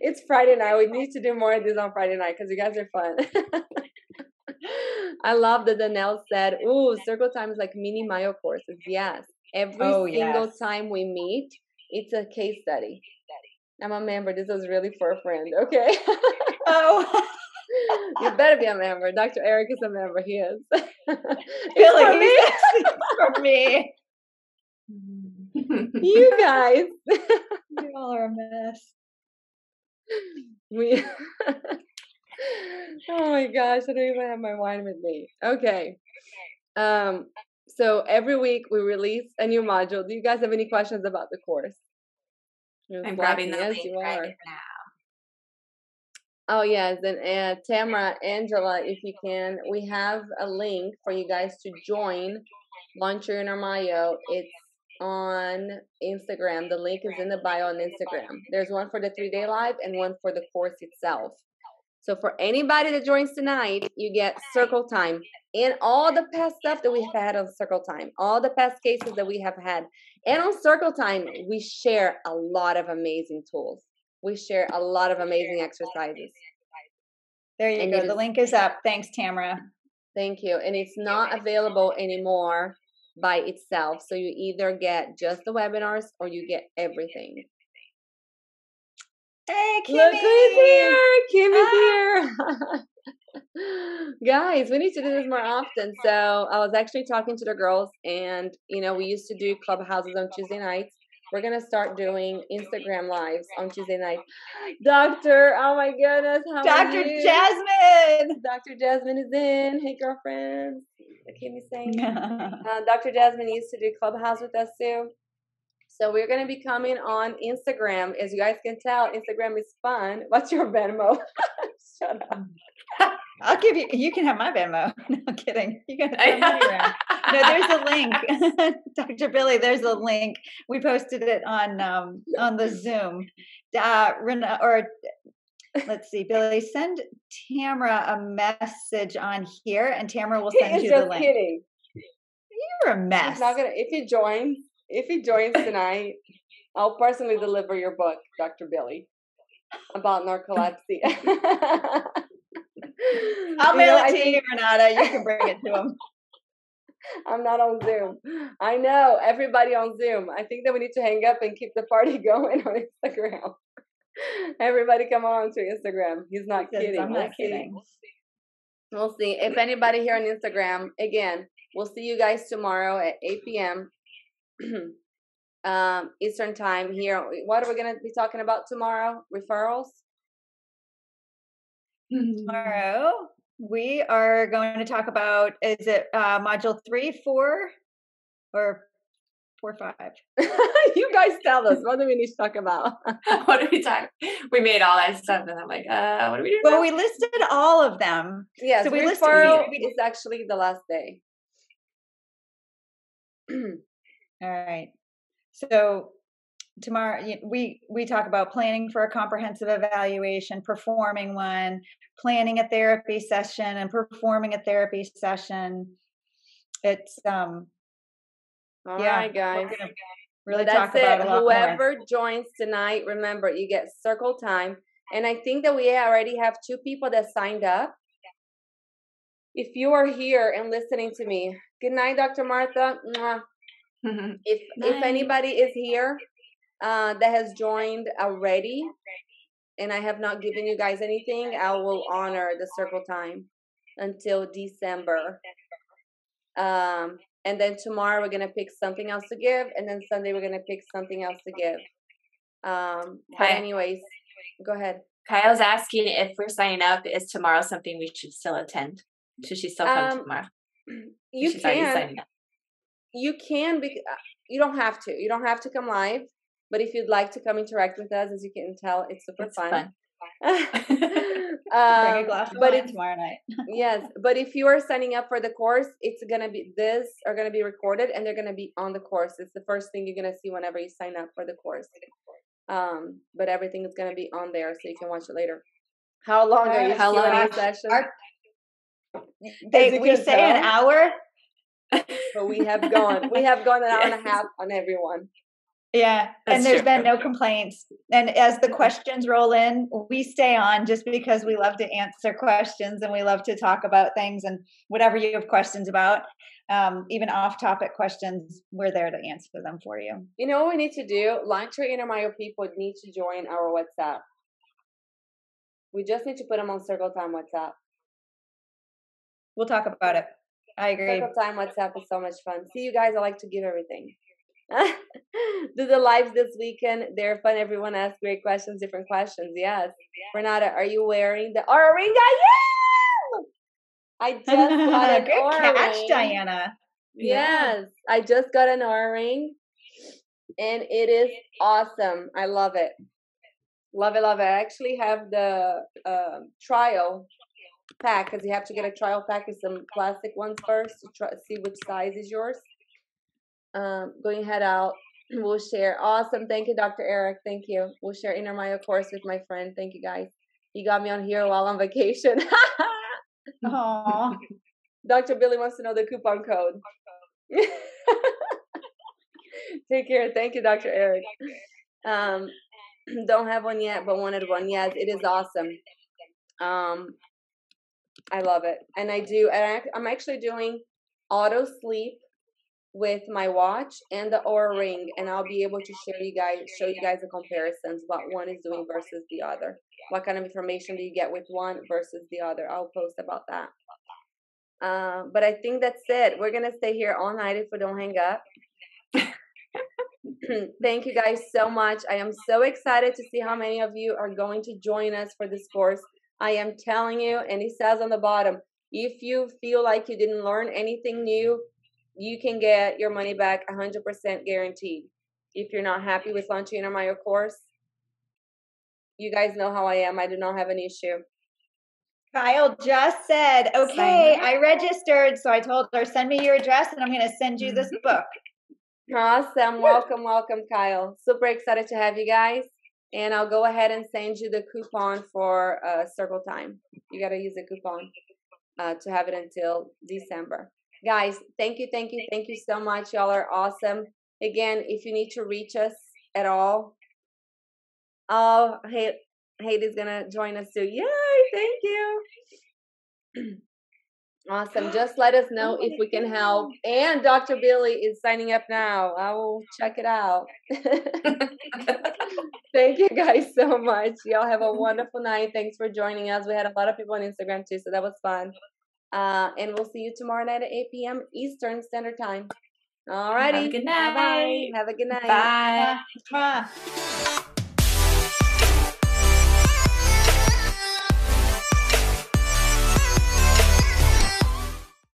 It's Friday night. We need to do more of this on Friday night because you guys are fun. I love that Danelle said, "Ooh, circle time is like mini Myo courses." Yes, every
Oh,
single
yes.
time we meet, it's a case study. I'm a member. This was really for a friend. Okay.
Oh,
you better be a member. Dr. Eric is a member. He is.
Billy,
for me.
for me.
you guys.
You all are a mess.
we. oh my gosh! I don't even have my wine with me. Okay. Um. So every week we release a new module. Do you guys have any questions about the course? You're
I'm grabbing the
Yes,
link
you
right
are.
now.
Oh yes, and uh, Tamara, Angela, if you can, we have a link for you guys to join Launcher in Mayo. It's on Instagram. The link is in the bio on Instagram. There's one for the three day live and one for the course itself. So for anybody that joins tonight, you get circle time and all the past stuff that we have had on circle time, all the past cases that we have had. And on circle time, we share a lot of amazing tools. We share a lot of amazing exercises.
There you
And
go. The link is up. Thanks, Tamara.
Thank you. And it's not available anymore by itself. So you either get just the webinars or you get everything.
Hey, Kimmy.
Look who's here! Kimmy's
Ah.
here. Guys, we need to do this more often. So I was actually talking to the girls, and you know, we used to do clubhouses on Tuesday nights. We're gonna start doing Instagram lives on Tuesday night. Doctor, oh my goodness, how are
Dr.
you?
Jasmine.
Dr. Jasmine is in. Hey, girlfriend. girlfriends. Kimmy's saying. Uh, Dr. Jasmine used to do Clubhouse with us too. So we're going to be coming on Instagram. As you guys can tell, Instagram is fun. What's your Venmo? Shut up.
I'll give you. You can have my Venmo. No kidding. You can have money around. No, there's a link, Dr. Billy. There's a link. We posted it on um, on the Zoom. Uh, Rena, or let's see, Billy, send Tamara a message on here, and Tamara will send you the link.
kidding.
You're a mess.
He's not gonna. If he joins, if he joins tonight, I'll personally deliver your book, Dr. Billy, about narcolepsy.
I'll mail it to
think-
you, Renata. You can bring it to him.
I'm not on Zoom. I know everybody on Zoom. I think that we need to hang up and keep the party going on Instagram. Everybody come on to Instagram. He's not kidding.
I'm
We'll
not
see.
kidding.
We'll see. If anybody here on Instagram, again, we'll see you guys tomorrow at 8 p.m. um, Eastern time here. What are we going to be talking about tomorrow? Referrals?
Tomorrow, we are going to talk about is it uh, module three, four, or four, five?
you guys tell us. What do we need to talk about?
what are we talking? We made all that stuff, and I'm like, uh, what are we doing?
Well,
now?
we listed all of them.
Yeah,
So we listed- we-
is actually the last day.
All right. So tomorrow we we talk about planning for a comprehensive evaluation, performing one, planning a therapy session, and performing a therapy session. It's um
All
yeah,
right, guys.
really
Well,
talk
that's
about
it.
a lot more.
Whoever joins tonight, remember you get circle time. And I think that we already have two people that signed up. If you are here and listening to me, good night, Dr. Martha. Mwah. If if anybody is here uh, that has joined already, and I have not given you guys anything, I will honor the circle time until December. Um, and then tomorrow we're gonna pick something else to give, and then Sunday we're gonna pick something else to give. Um, but anyways, go ahead.
Kyle's asking if we're signing up. Is tomorrow something we should still attend? Should she still come
Um,
tomorrow?
You
She's
can, you can be. uh, You don't have to. You don't have to come live. But if you'd like to come interact with us, as you can tell, it's super
It's
fun.
fun.
Bring a
um,
glass of
but
wine
it's
tomorrow night.
yes but if you are signing up for the course it's gonna be this are gonna be recorded and they're gonna be on the course it's the first thing you're gonna see whenever you sign up for the course um but everything is gonna be on there so you can watch it later how long are you
How
long?
your session
Our- They, we say an hour.
but we have gone we have gone an hour and a half on everyone
Yeah,
That's
and there's
true.
been no complaints. And as the questions roll in, we stay on just because we love to answer questions and we love to talk about things and whatever you have questions about, um, even off-topic questions, we're there to answer them for you.
you know what we need to do Launch Your Inner Myo people need to join our whatsapp we just need to put them on circle time whatsapp
We'll talk about it. I agree.
Circle time WhatsApp is so much fun. See you guys. I like to give everything. Do the lives this weekend. They're fun. Everyone asks great questions, different questions. Yes. Renata, are you wearing the Oura ring? I. I just got an
Great
Oura
catch,
ring.
Diana.
Yes, I just got an Oura ring, and it is awesome. I love it. Love it, love it. I actually have the uh, trial pack because you have to get a trial pack with some plastic ones first to try see which size is yours. Um, going head out. We'll share. Awesome. Thank you, Dr. Eric. Thank you. We'll share Inner Myo course with my friend. Thank you, guys. You got me on here while on vacation.
Aw.
Dr. Billy wants to know the coupon code. Take care. Thank you, Dr. Eric. Um, don't have one yet, but wanted one. Yes, it is awesome. Um, I love it, and I do. And I, I'm actually doing auto sleep with my watch and the Oura ring, and I'll be able to share you guys, show you guys the comparisons, what one is doing versus the other. What kind of information do you get with one versus the other? I'll post about that. Uh, but I think that's it. We're gonna stay here all night if we don't hang up. Thank you guys so much. I am so excited to see how many of you are going to join us for this course. I am telling you, and it says on the bottom, if you feel like you didn't learn anything new, you can get your money back 100% guaranteed. If you're not happy with launching Inner Myo course, you guys know how I am. I do not have an issue.
Kyle just said, okay. I registered. So I told her, send me your address and I'm going to send you this book.
Awesome. Welcome, welcome, Kyle. Super excited to have you guys. and I'll go ahead and send you the coupon for uh, Circle Time. You got to use the coupon uh, to have it until December. Guys, thank you, thank you, thank you so much. Y'all are awesome. Again, if you need to reach us at all, oh, hey, Heidi's gonna join us too. Yay! Thank you. Awesome. Just let us oh know if we can help. And Dr. Billy is signing up now. I will check it out. Thank you guys so much. Y'all have a wonderful night. Thanks for joining us. We had a lot of people on Instagram too, so that was fun. Uh, and we'll see you tomorrow night at 8 p.m. Eastern Standard Time. All righty.
Have a good night.
Bye-bye. Have a good night.
Bye.
Mwah.